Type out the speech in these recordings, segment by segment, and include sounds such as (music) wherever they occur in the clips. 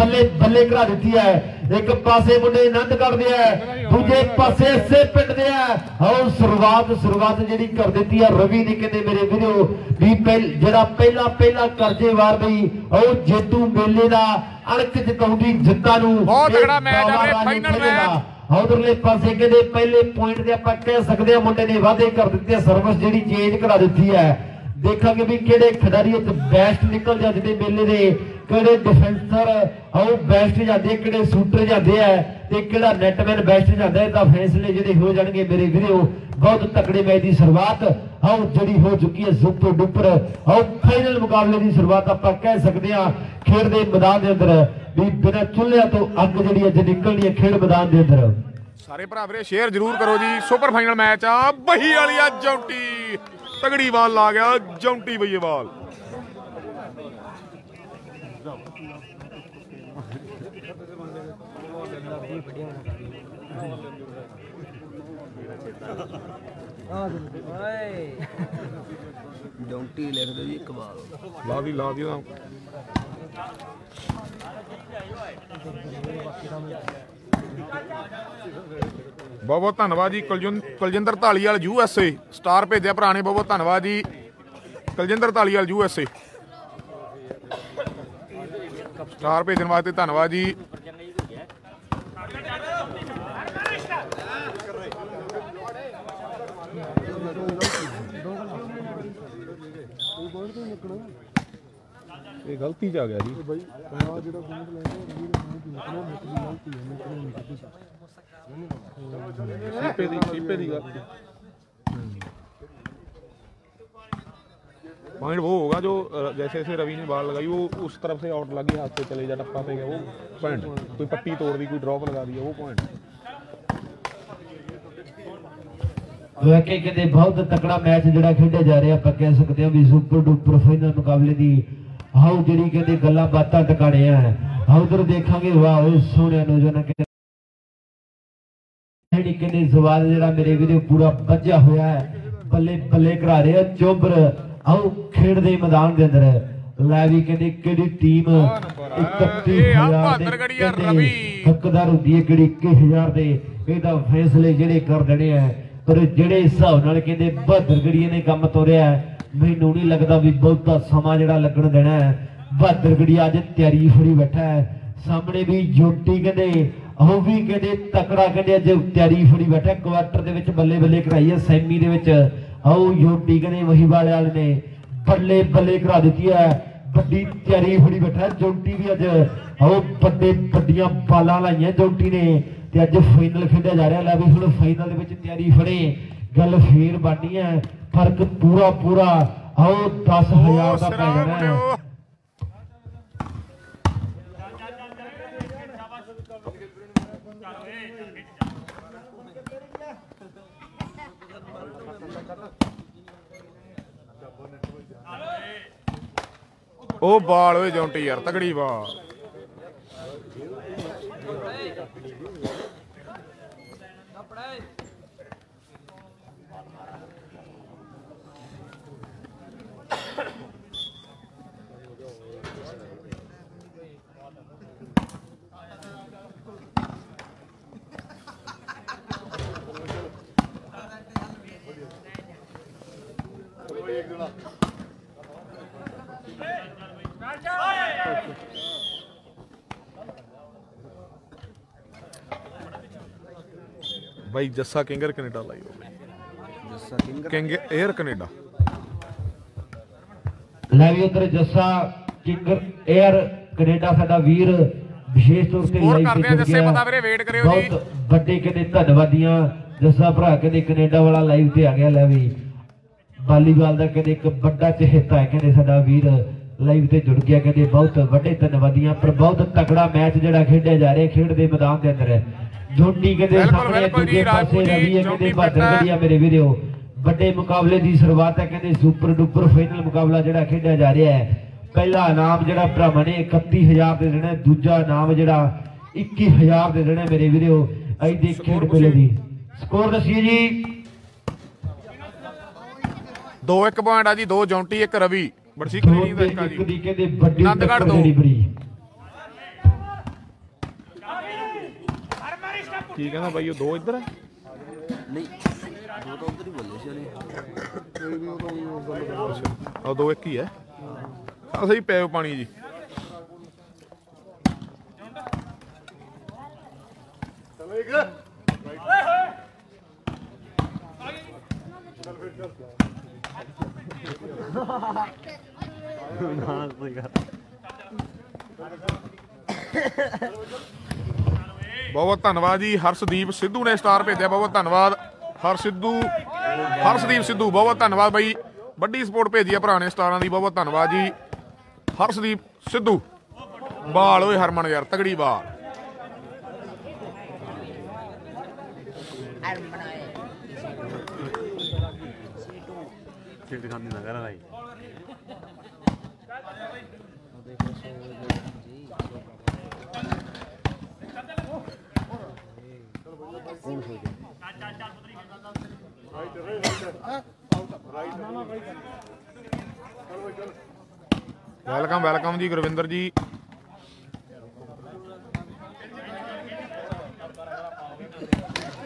ਬੱਲੇ ਬੱਲੇ ਕਰਾ ਦਿੱਤੀ ਹੈ ਇੱਕ ਪਾਸੇ ਮੁੰਡੇ ਆਨੰਦ ਕਰਦੇ ਆ ਦੂਜੇ ਪਾਸੇ ਇਸੇ ਪਿੰਡ ਦੇ ਆ ਆਓ ਸ਼ੁਰੂਆਤ ਸ਼ੁਰੂਆਤ ਜਿਹੜੀ ਕਰ ਦਿੱਤੀ ਆ ਰਵੀ ਨੇ ਕਹਿੰਦੇ ਮੇਰੇ ਵੀਰੋ ਵੀ ਜਿਹੜਾ ਪਹਿਲਾ ਪਹਿਲਾ ਕਰਜੇ ਵਾਰ ਬਈ ਆਓ ਜੇਤੂ ਮੇਲੇ ਦਾ ਅਣਖ ਜਿਤਾਉਂਦੀ ਜਿੱਤਾਂ ਨੂੰ ਬਹੁਤ ਤਗੜਾ ਮੈਚ final ਖੇਡੇਗਾ। ਮੈਚ। ਉਧਰਲੇ ਪਾਸੇ ਕਹਿੰਦੇ ਪਹਿਲੇ ਪੁਆਇੰਟ ਤੇ ਆਪਾਂ ਕਹਿ ਸਕਦੇ ਆ ਮੁੰਡੇ ਨੇ ਵਾਅਦੇ ਕਰ ਦਿੱਤੇ ਆ ਸਰਵਿਸ ਜਿਹੜੀ ਚੇਂਜ ਕਰਾ ਦਿੱਤੀ ਹੈ ਦੇਖਾਂਗੇ ਵੀ ਕਿਹੜੇ ਖਿਡਾਰੀ ਇੱਥੇ ਬੈਸਟ ਨਿਕਲ ਜਾਂਦੇ ਮੇਲੇ ਦੇ ਕਿਹੜੇ ਡਿਫੈਂਸਰ ਆਉ ਬੈਸਟ ਜਾਂਦੇ ਕਿਹੜੇ ਸ਼ੂਟਰ ਜਾਂਦੇ ਆ ਤੇ ਕਿਹੜਾ ਨੈਟਮੈਨ ਬੈਸਟ ਜਾਂਦਾ ਇਹ ਫੈਸਲੇ ਜਿਹੜੇ ਹੋ ਜਾਣਗੇ ਮੇਰੇ ਵੀਰੋ। ਬਹੁਤ ਤਕੜੇ ਮੈਚ ਦੀ ਸ਼ੁਰੂਆਤ ਆਉ ਜਿਹੜੀ ਹੋ ਚੁੱਕੀ ਹੈ ਸੁਪਰ ਡੁਪਰ ਆਉ ਫਾਈਨਲ ਮੁਕਾਬਲੇ ਦੀ ਸ਼ੁਰੂਆਤ ਆਪਾਂ ਕਹਿ ਸਕਦੇ ਆ ਖੇਡ ਦੇ ਮੈਦਾਨ ਦੇ ਅੰਦਰ, ਵੀ ਬਿਨਾਂ ਚੁੱਲ੍ਹਿਆਂ ਤੋਂ ਅੱਗ ਜਿਹੜੀ ਅੱਜ ਨਿਕਲਣੀ ਹੈ ਖੇਡ ਮੈਦਾਨ ਦੇ ਅੰਦਰ। ਸਾਰੇ ਭਰਾ ਵੀਰੇ ਸ਼ੇਅਰ ਜ਼ਰੂਰ ਕਰੋ ਜੀ ਸੁਪਰ ਫਾਈਨਲ ਮੈਚ ਆ, ਬਹੀ ਵਾਲੀਆ ਜੌਂਟੀ, ਤਗੜੀ ਬਾਲ ਲਾ ਗਿਆ ਜੌਂਟੀ ਬਈਏਵਾਲ ਡੌਂਟੀ ਲਿਖ ਦਿਓ ਜੀ ਇਕਬਾਲ ਲਾ ਦੀ ਲਾ ਦੀ ਉਹਦਾ। ਬਹੁਤ ਬਹੁਤ ਧੰਨਵਾਦ ਜੀ, ਕੁਲਜਿੰ- Kuljinder Dhaliwal U S A. Star ਭੇਜਿਆ ਭਰਾ ਨੇ, ਬਹੁਤ ਬਹੁਤ ਧੰਨਵਾਦ ਜੀ। Kuljinder Dhaliwal U S A. Star ਭੇਜਣ ਵਾਸਤੇ ਧੰਨਵਾਦ ਜੀ। ਇਹ ਗਲਤੀ ਚ ਆ ਗਿਆ ਜੀ ਸ਼ੀਪੇ ਦੀ ਸ਼ੀਪੇ ਦੀ ਗੱਲ पॉइंट वो होगा जो अ, जैसे जैसे रवि ने बाल लगाई वो उस तरफ से आउट लगी हाथ से चले जा टप्पा पे गया वो पॉइंट कोई पट्टी तोड़ दी कोई ड्रॉप लगा दिया वो पॉइंट ਵੇਖੇ ਕਹਿੰਦੇ ਬਹੁਤ ਤਕੜਾ ਮੈਚ ਜਿਹੜਾ ਖੇਡਿਆ ਜਾ ਰਿਹਾ ਆਪਾਂ ਕਹਿ ਸਕਦੇ ਹਾਂ ਵੀ ਸੁਪਰ ਡੂਪਰ ਫਾਈਨਲ ਮੁਕਾਬਲੇ ਦੀ ਹਾਉ ਜਿਹੜੀ ਕਹਿੰਦੇ ਗੱਲਾਂ ਬਾਤਾਂ ਟਿਕਾਣਿਆ ਹੈ ਹਾਉ ਉਧਰ ਦੇਖਾਂਗੇ ਵਾਹ ਓਏ ਸੋਹਣਿਆ ਨੌਜਵਾਨ ਕਹਿੰਦੇ ਜਿਹੜੀ ਕਹਿੰਦੇ ਸਵਾਲ ਜਿਹੜਾ ਮੇਰੇ ਵੀਰੇ ਪੂਰਾ ਵੱਜਿਆ ਹੋਇਆ ਹੈ ਬੱਲੇ ਬੱਲੇ ਕਰਾ ਰਿਹਾ ਚੋਬਰ ਆਓ ਖੇਡ ਦੇ ਮੈਦਾਨ ਦੇ ਅੰਦਰ ਲੈ ਵੀ ਕਹਿੰਦੇ ਕਿਹੜੀ ਟੀਮ ਇਹ ਆ 31000 ਬਹਾਦਰਗੜ੍ਹ ਯਾਰ ਕਹਿੰਦੇ ਰਵੀ। ਹੱਕਦਾਰ ਹੁੰਦੀ ਹੈ ਕਿਹੜੀ 21000 ਦੇ ਇਹਦਾ ਫੈਸਲੇ ਜਿਹੜੇ ਕਰ ਦੇਣੇ ਆ ਪਰ ਜਿਹੜੇ ਹਿਸਾਬ ਨਾਲ ਕਹਿੰਦੇ ਬਹਾਦਰਗੜੀਏ ਨੇ ਕੰਮ ਤੋਰਿਆ ਹੈ, ਮੈਨੂੰ ਨਹੀਂ ਲੱਗਦਾ ਵੀ ਬਹੁਤਾ ਸਮਾਂ ਜਿਹੜਾ ਲੱਗਣ ਦੇਣਾ ਹੈ। ਬਹਾਦਰਗੜੀ ਅੱਜ ਤਿਆਰੀ ਫੜੀ ਬੈਠਾ ਹੈ। ਸਾਹਮਣੇ ਵੀ ਜੋਟੀ ਕਹਿੰਦੇ, ਉਹ ਵੀ ਕਹਿੰਦੇ, ਤਕੜਾ ਕਹਿੰਦੇ ਅੱਜ ਤਿਆਰੀ ਫੜੀ ਬੈਠਾ ਕੁਆਟਰ ਦੇ ਵਿੱਚ ਬੱਲੇ ਬੱਲੇ ਕਰਾਈ ਹੈ, ਸੈਮੀ ਦੇ ਵਿੱਚ। ਆਓ ਜੋਟੀ ਕਹਿੰਦੇ, ਵਹੀ ਵਾਲੇ ਵਾਲੇ ਨੇ ਬੱਲੇ ਬੱਲੇ ਕਰਾ ਦਿੱਤੀ ਹੈ। ਵੱਡੀ ਤਿਆਰੀ ਫੜੀ ਬੈਠਾ ਜੋਟੀ ਵੀ ਅੱਜ, ਆਓ ਵੱਡੇ ਵੱਡੀਆਂ ਬਾਲਾਂ ਲਾਈਆਂ ਜੋਟੀ ਨੇ। ਤੇ ਅੱਜ ਫਾਈਨਲ ਖੇਡਿਆ ਜਾ ਰਿਹਾ। ਲੈ ਵੀ ਹੁਣ ਫਾਈਨਲ ਦੇ ਵਿੱਚ ਤਿਆਰੀ ਫੜੇ। ਗੱਲ ਫੇਰ ਬਾਨੀ ਹੈ। ਫ਼ਰਕ ਪੂਰਾ ਪੂਰਾ ਆਓ 10000 ਦਾ ਪੈ ਜਾਣਾ ਹੈ। ਉਹ ਬਾਲ ਓਏ ਜੌਂਟੀ ਯਾਰ ਤਗੜੀ ਬਾਲ ਬਾਈ ਜੱਸਾ ਕਿੰਗਰ ਕੈਨੇਡਾ ਲਾਈ ਹੋਵੇ Jassa Kinger? King air Canada. ਲੈ ਵੀ ਉਧਰ ਜੱਸਾ ਕਿੰਗਰ 에ਅਰ ਕੈਨੇਡਾ ਸਾਡਾ ਵੀਰ ਵਿਸ਼ੇਸ਼ ਤੌਰ ਤੇ live ਕਰਦੇ ਆ ਜੱਸੇ। ਪਤਾ ਵੀਰੇ, wait ਕਰਿਓ ਜੀ। ਬਹੁਤ ਵੱਡੇ ਕਹਿੰਦੇ ਧੰਨਵਾਦੀਆਂ। ਜੱਸਾ ਭਰਾ ਕਹਿੰਦੇ ਕੈਨੇਡਾ ਵਾਲਾ ਲਾਈਵ ਤੇ ਆ ਗਿਆ ਲੈ ਵੀ। ਵਾਲੀਬਾਲ ਦਾ ਕਹਿੰਦੇ ਇੱਕ ਵੱਡਾ ਚਹੇਤਾ ਹੈ ਕਹਿੰਦੇ ਸਾਡਾ ਵੀਰ ਲਾਈਵ ਤੇ ਜੁੜ ਗਿਆ ਕਹਿੰਦੇ ਬਹੁਤ ਵੱਡੇ ਧੰਨਵਾਦੀਆਂ। ਪਰ ਬਹੁਤ ਤਕੜਾ ਮੈਚ ਜਿਹੜਾ ਖੇਡਿਆ ਜਾ ਰਿਹਾ ਖੇਡ ਦੇ ਮੈਦਾਨ ਦੇ ਅੰਦਰ। ਜੋਟੀ ਕਹਿੰਦੇ ਸਾਹਮਣੇ ਦੂਜੇ ਪਾਸੇ ਰਵੀ ਹੈ ਕਹਿੰਦੇ ਪੱਟਾ। ਬਹਾਦਰ ਗੜੀਆ ਮੇਰੇ ਵੀਰੋ। ਵੱਡੇ ਮੁਕਾਬਲੇ ਦੀ ਸ਼ੁਰੂਆਤ ਹੈ ਕਹਿੰਦੇ ਸੁਪਰ ਡੁਪਰ ਫਾਈਨਲ ਮੁਕਾਬਲਾ ਜਿਹੜਾ ਖੇਡਿਆ ਜਾ ਰਿਹਾ ਹੈ। ਪਹਿਲਾ ਇਨਾਮ ਜਿਹੜਾ ਭਰਾਵਾਂ ਨੇ 31000 ਦੇ ਦੇਣਾ ਦੂਜਾ ਇਨਾਮ ਜਿਹੜਾ 21000 ਦੇ ਦੇਣਾ ਮੇਰੇ ਵੀਰੋ। ਅੱਜ ਦੇ ਖੇਡ ਮੇਲੇ ਦੀ ਸਕੋਰ ਦੱਸੀਏ ਜੀ। ਦੋ ਇੱਕ ਪੁਆਇੰਟ ਆ ਜੀ ਦੋ ਜੌਂਟੀ ਇੱਕ ਰਵੀ। ਬੜਸੀ ਦੋ ਕਲੀਨਿੰਗ ਦਾ ਇੱਕ ਆ ਜੀ ਟੱਕਰ ਦੋ। ਜਿਹੜੀ ਬੜੀ ਕੀ ਕਹਿੰਦਾ ਬਾਈ ਉਹ ਦੋ ਇੱਧਰ ਹੈ ਨਹੀਂ ਦੋ ਤਾਂ ਉਧਰ ਹੀ ਬੋਲੇ ਸੀ ਉਹਨੇ। ਉਹ ਦੋ ਇੱਕ ਹੀ ਹੈ ਆ ਸਹੀ ਪਿਓ ਪਾਣੀ ਜੀ। ਬਹੁਤ ਬਹੁਤ ਧੰਨਵਾਦ ਜੀ। ਹਰਸ਼ਦੀਪ ਸਿੱਧੂ ਨੇ ਸਟਾਰ ਭੇਜਿਆ ਬਹੁਤ ਬਹੁਤ ਧੰਨਵਾਦ। ਹਰ ਸਿੱਧੂ ਹਰਸ਼ਦੀਪ ਸਿੱਧੂ ਬਹੁਤ ਬਹੁਤ ਧੰਨਵਾਦ ਬਾਈ। ਵੱਡੀ ਸਪੋਰਟ ਭੇਜੀ ਆ ਭਰਾ ਨੇ ਸਟਾਰਾਂ ਦੀ ਬਹੁਤ ਬਹੁਤ ਧੰਨਵਾਦ ਜੀ। ਹਰਸ਼ਦੀਪ ਸਿੱਧੂ ਬਾਲ ਓਏ ਹਰਮਨ ਯਾਰ ਤਗੜੀ ਬਾਲ। ਸਿਰ ਦਿਖਾਉਂਦੀ ਨਾ ਕਰਾਂ ਭਾਈ ਵੈਲਕਮ ਵੈਲਕਮ ਜੀ ਗੁਰਵਿੰਦਰ ਜੀ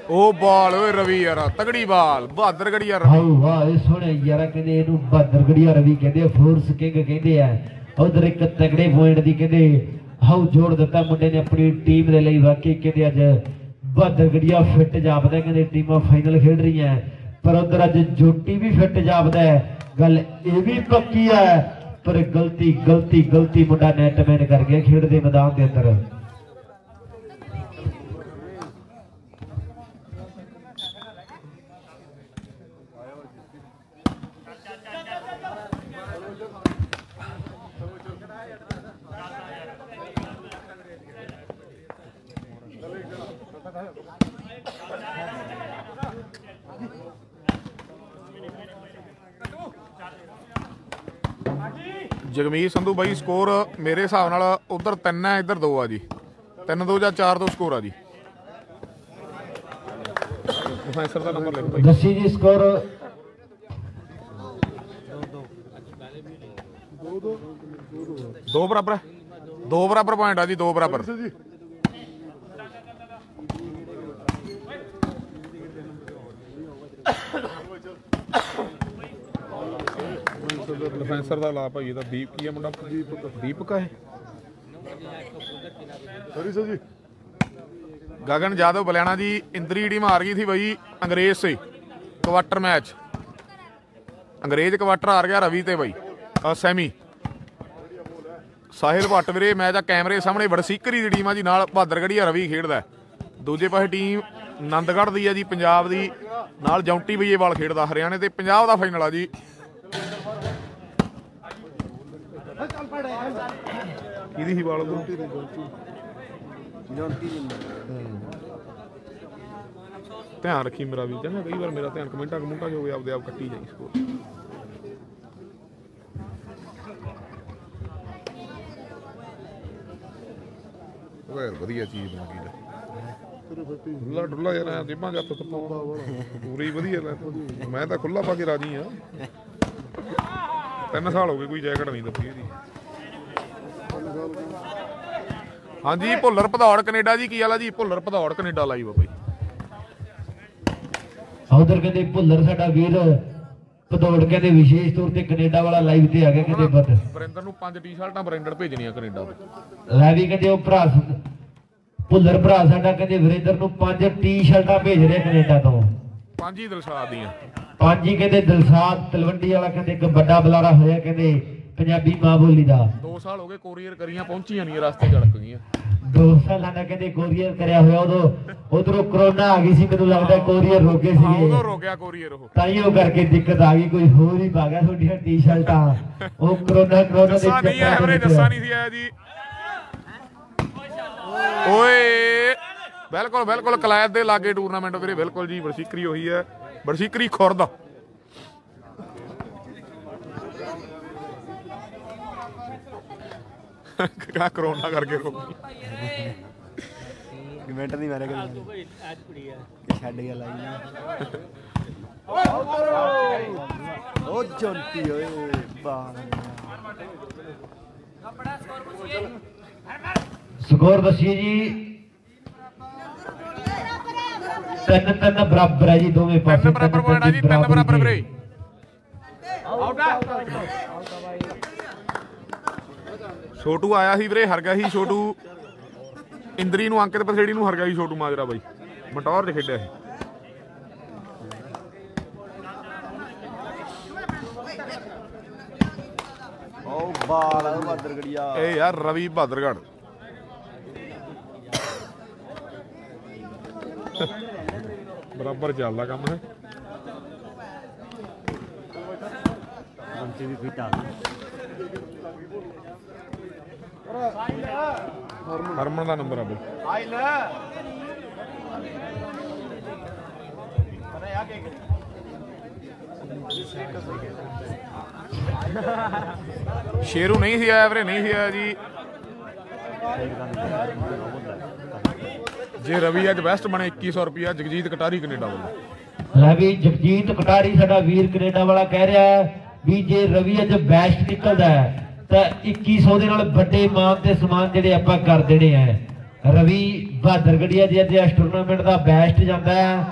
ਉਹ ਬਾਲ ਓਏ ਰਵੀ ਯਾਰ ਤਗੜੀ ਬਾਲ ਬਹਾਦਰ ਗੜੀ ਯਾਰ ਹਾਉ ਵਾਹ ਇਹ ਸੋਹਣੇ ਯਾਰਾ ਕਹਿੰਦੇ ਇਹਨੂੰ ਬਹਾਦਰ ਗੜੀਆ ਰਵੀ ਕਹਿੰਦੇ ਆ ਫੋਰਸ ਕਿੰਗ ਕਹਿੰਦੇ ਆ ਉਧਰ ਇੱਕ ਤਗੜੇ ਪੁਆਇੰਟ ਦੀ ਕਹਿੰਦੇ ਹਾਉ ਜੋੜ ਦਿੱਤਾ ਮੁੰਡੇ ਨੇ ਆਪਣੀ ਟੀਮ ਦੇ ਲਈ ਵਾਕਈ ਕਹਿੰਦੇ ਅੱਜ ਬਹਾਦਰਗੜੀਆ ਫਿੱਟ ਜਾਪਦਾ ਕਹਿੰਦੇ ਟੀਮਾਂ ਫਾਈਨਲ ਖੇਡ ਰਹੀਆਂ ਪਰ ਉਧਰ ਅੱਜ ਜੋਟੀ ਵੀ ਫਿੱਟ ਜਾਪਦਾ ਹੈ। ਗੱਲ ਇਹ ਵੀ ਪੱਕੀ ਹੈ, ਪਰ ਗਲਤੀ ਗਲਤੀ ਗਲਤੀ ਮੁੰਡਾ ਨੈਟਮੈਨ ਕਰ ਗਿਆ ਖੇਡ ਦੇ ਮੈਦਾਨ ਦੇ ਅੰਦਰ। ਜਗਮੀਤ ਸੰਧੂ ਬਾਈ ਸਕੋਰ ਮੇਰੇ ਹਿਸਾਬ ਨਾਲ ਉਧਰ 3 ਹੈ ਇੱਧਰ 2 ਆ ਜੀ। 3 2 ਜਾਂ 4 2 ਸਕੋਰ ਆ ਜੀ। ਪ੍ਰੋਫੈਸਰ ਦਾ ਨੰਬਰ ਲਿਖੋ ਬਾਈ। ਦੱਸੀ ਜੀ ਸਕੋਰ ਦੋ ਬਰਾਬਰ ਹੈ। ਦੋ ਬਰਾਬਰ ਪੁਆਇੰਟ ਆ ਜੀ ਦੋ ਬਰਾਬਰ। ਡਿਫੈਂਸਰ ਦਾ ਲਾ ਭਾਈ ਇਹਦਾ ਦੀਪ ਕੀ ਹੈ ਮੁੰਡਾ ਦੀਪਕ ਦੀਪਕ ਹੈ sorry sir ji Gagan Yadav Baliyana ji Indri team हार गई थी भाई अंग्रेज से क्वार्टर मैच अंग्रेज क्वार्टर हार गया रवि ਤੇ ਬਾਈ ਅ ਸੈਮੀ ਸਾਹਿਲ ਭੱਟ ਵੀਰੇ ਮੈਚ ਆ ਕੈਮਰੇ ਸਾਹਮਣੇ ਵੜਸੀਕਰੀ ਦੀ ਟੀਮ ਆ ਜੀ ਨਾਲ ਬਹਾਦਰਗੜ੍ਹੀ ਆ ਰਵੀ ਖੇਡਦਾ ਹੈ। ਦੂਜੇ ਪਾਸੇ ਟੀਮ ਆਨੰਦਗੜ੍ਹ ਦੀ ਆ ਜੀ ਪੰਜਾਬ ਦੀ ਨਾਲ ਜੌਂਟੀ ਬਈਏਵਾਲ ਖੇਡਦਾ ਹਰਿਆਣੇ ਤੇ ਪੰਜਾਬ ਦਾ ਫਾਈਨਲ ਆ ਜੀ ਕਿਹਦੀ ਹੀ ਵਾਲ ਤੋਂ ਦੀ ਧਿਆਨ ਰੱਖੀ ਮੇਰਾ ਵੀ ਚੰਗਾ ਕਈ ਵਾਰ ਮੇਰਾ ਧਿਆਨ ਕਮੈਂਟਾਂ ਕਮੈਂਟਾਂ 'ਚ ਹੋਵੇ ਆਪਦੇ ਆਪ ਕੱਟੀ ਜਾਈ ਸਕੋਰ ਉਹ ਯਾਰ ਵਧੀਆ ਚੀਜ਼ ਬਣ ਗਈ ਲੈ ਖੁੱਲਾ ਡੁੱਲਾ ਯਾਰ ਜੇਬਾਂ ਜੱਤ ਤਪਾਉਣਾ ਪੂਰੀ ਵਧੀਆ ਲੈ ਮੈਂ ਤਾਂ ਖੁੱਲਾ ਪਾ ਕੇ ਰਾਜੀ ਆ। ਤਿੰਨ ਸਾਲ ਹੋ ਗਏ ਕੋਈ ਜੈਕਟ ਨਹੀਂ ਦੱਬੀ ਇਹਦੀ। ਹਾਂਜੀ ਭੁੱਲਰ ਭਦੌੜ ਕੈਨੇਡਾ ਜੀ ਕੀ ਹਾਲ ਆ ਜੀ? ਭੁੱਲਰ ਭਦੌੜ ਕੈਨੇਡਾ ਲਾਈਵ ਆ ਬਈ। ਉਧਰ ਕਹਿੰਦੇ ਭੁੱਲਰ ਸਾਡਾ ਵੀਰ ਪਧੌੜ ਕਹਿੰਦੇ ਵਿਸ਼ੇਸ਼ ਤੌਰ ਤੇ ਕੈਨੇਡਾ ਵਾਲਾ ਲਾਈਵ ਤੇ ਆ ਗਿਆ ਕਹਿੰਦੇ ਬਦ। ਵਰਿੰਦਰ ਨੂੰ ਪੰਜ ਟੀ-ਸ਼ਰਟਾਂ ਬ੍ਰਾਂਡਡ ਭੇਜਣੀਆਂ ਕੈਨੇਡਾ ਤੋਂ। ਲੈ ਵੀ ਕਹਿੰਦੇ ਉਹ ਭਰਾ ਭੁੱਲਰ ਭਰਾ ਸਾਡਾ ਕਹਿੰਦੇ ਵਰਿੰਦਰ ਨੂੰ ਪੰਜ ਟੀ-ਸ਼ਰਟਾਂ ਭੇਜ ਰਿਹਾ ਕੈਨੇਡਾ ਤੋਂ। ਪੰਜ ਹੀ ਦਿਲਸ਼ਾਦ ਦੀਆਂ। ਪੰਜ ਹੀ ਕਹਿੰਦੇ ਦਿਲਸਾਦ ਤਲਵੰਡੀ ਵਾਲਾ ਕਹਿੰਦੇ ਇੱਕ ਵੱਡਾ ਬੁਲਾਰਾ ਹੋਇਆ ਕਹਿੰਦੇ ਪੰਜਾਬੀ ਮਾਂ ਬੋਲੀ ਦਾ। 2 ਸਾਲ ਹੋ ਗਏ ਕੋਰੀਅਰ ਕਰੀਆਂ ਪਹੁੰਚੀਆਂ ਨਹੀਂ ਰਸਤੇ 'ਚ ਅੜਕ ਗਈਆਂ। ਦੋ ਸਾਲਾਂ ਦਾ ਕਹਿੰਦੇ ਕੋਰੀਅਰ ਕਰਿਆ ਹੋਇਆ ਉਦੋਂ ਉਧਰੋਂ ਕਰੋਨਾ ਆ ਗਈ ਸੀ ਮੈਨੂੰ ਲੱਗਦਾ ਕੋਰੀਅਰ ਰੋਕੇ ਸੀਗੇ। ਉਦੋਂ ਰੋਕਿਆ ਕੋਰੀਅਰ ਉਹ। ਤਾਈਓ ਕਰਕੇ ਦਿੱਕਤ ਆ ਗਈ ਕੋਈ ਹੋਰ ਹੀ ਗਿਆ ਤੁਹਾਡੀਆਂ ਟੀ-ਸ਼ਰਟਾਂ। ਉਹ ਕਰੋਨਾ ਕਰੋਨਾ ਦੇ ਜੱਸਾ ਨਹੀਂ ਆਇਆ ਵੀਰੇ ਨਹੀਂ ਸੀ ਆਇਆ ਜੀ। ਓਏ ਬਿਲਕੁਲ ਬਿਲਕੁਲ ਕਲਾਇਦ ਦੇ ਲਾਗੇ ਟੂਰਨਾਮੈਂਟ ਵੀਰੇ ਬਿਲਕੁਲ ਜੀ ਬਰਸੀਕਰੀ ਉਹੀ ਹੈ। ਬਰਸੀਕਰੀ ਖੁਰਦ ਕਾ ਕਰੋਨਾ ਕਰਕੇ ਰੋਕੀ ਕਮੈਂਟ ਨਹੀਂ ਮਾਰਿਆ ਕਿ ਛੱਡ ਗਿਆ ਲਾਈ ਨਾ। ਉਹ ਜੌਂਟੀ ਓਏ ਬਾਲ ਸਕੋਰ ਦੱਸਿਓ ਜੀ ਤਿੰਨ ਤਿੰਨ ਬਰਾਬਰ ਹੈ ਜੀ ਦੋਵੇਂ ਪਾਸੇ ਤਿੰਨ ਬਰਾਬਰ ਪੁਆਇੰਟ ਆ ਜੀ ਤਿੰਨ ਬਰਾਬਰ ਵੀਰੇ ਛੋਟੂ ਆਇਆ ਸੀ ਵੀਰੇ ਹਰ ਗਿਆ ਸੀ ਛੋਟੂ। ਇੰਦਰੀ ਨੂੰ ਅੰਕਿਤ ਪਸੇੜੀ ਨੂੰ ਹਰ ਗਿਆ ਸੀ ਛੋਟੂ ਮਾਜਰਾ ਬਾਈ। ਮਟੌਰ 'ਚ ਖੇਡਿਆ ਸੀ। ਉਹ ਬਾਲ ਆ ਬਾਦਰ ਗੜੀਆ ਇਹ ਯਾਰ ਰਵੀ ਬਹਾਦਰਗੜ ਬਰਾਬਰ ਚੱਲਦਾ ਕੰਮ ਹੈ ਬੰਚੀ ਵੀ ਫਿੱਟ ਆ। ਹਰਮਨ ਦਾ ਨੰਬਰ ਆ ਬਈ। ਸ਼ੇਰੂ ਨਹੀਂ ਸੀ ਆਇਆ ਵੀਰੇ ਨਹੀਂ ਸੀ ਆਇਆ ਜੀ। ਜੇ ਰਵੀ ਅੱਜ ਬੈਸਟ ਬਣੇ 2100 ਰੁਪਿਆ ਜਗਜੀਤ ਕਟਾਰੀ ਕੈਨੇਡਾ ਵੱਲੋਂ। ਲੈ ਵੀ ਜਗਜੀਤ ਕਟਾਰੀ ਸਾਡਾ ਵੀਰ ਕੈਨੇਡਾ ਵਾਲਾ ਕਹਿ ਰਿਹਾ ਹੈ ਵੀ ਜੇ ਰਵੀ ਅੱਜ ਬੈਸਟ ਨਿਕਲਦਾ ਹੈ, ਤਾਂ 2100 ਦੇ ਨਾਲ ਵੱਡੇ ਮਾਨ ਤੇ ਸਮਾਨ ਜਿਹੜੇ ਆਪਾਂ ਕਰ ਦੇਣੇ ਆ ਰਵੀ ਬਹਾਦਰਗੜੀਆ ਜੀ, ਅੱਜ ਇਸ ਟੂਰਨਾਮੈਂਟ ਦਾ ਬੈਸਟ ਜਾਂਦਾ ਹੈ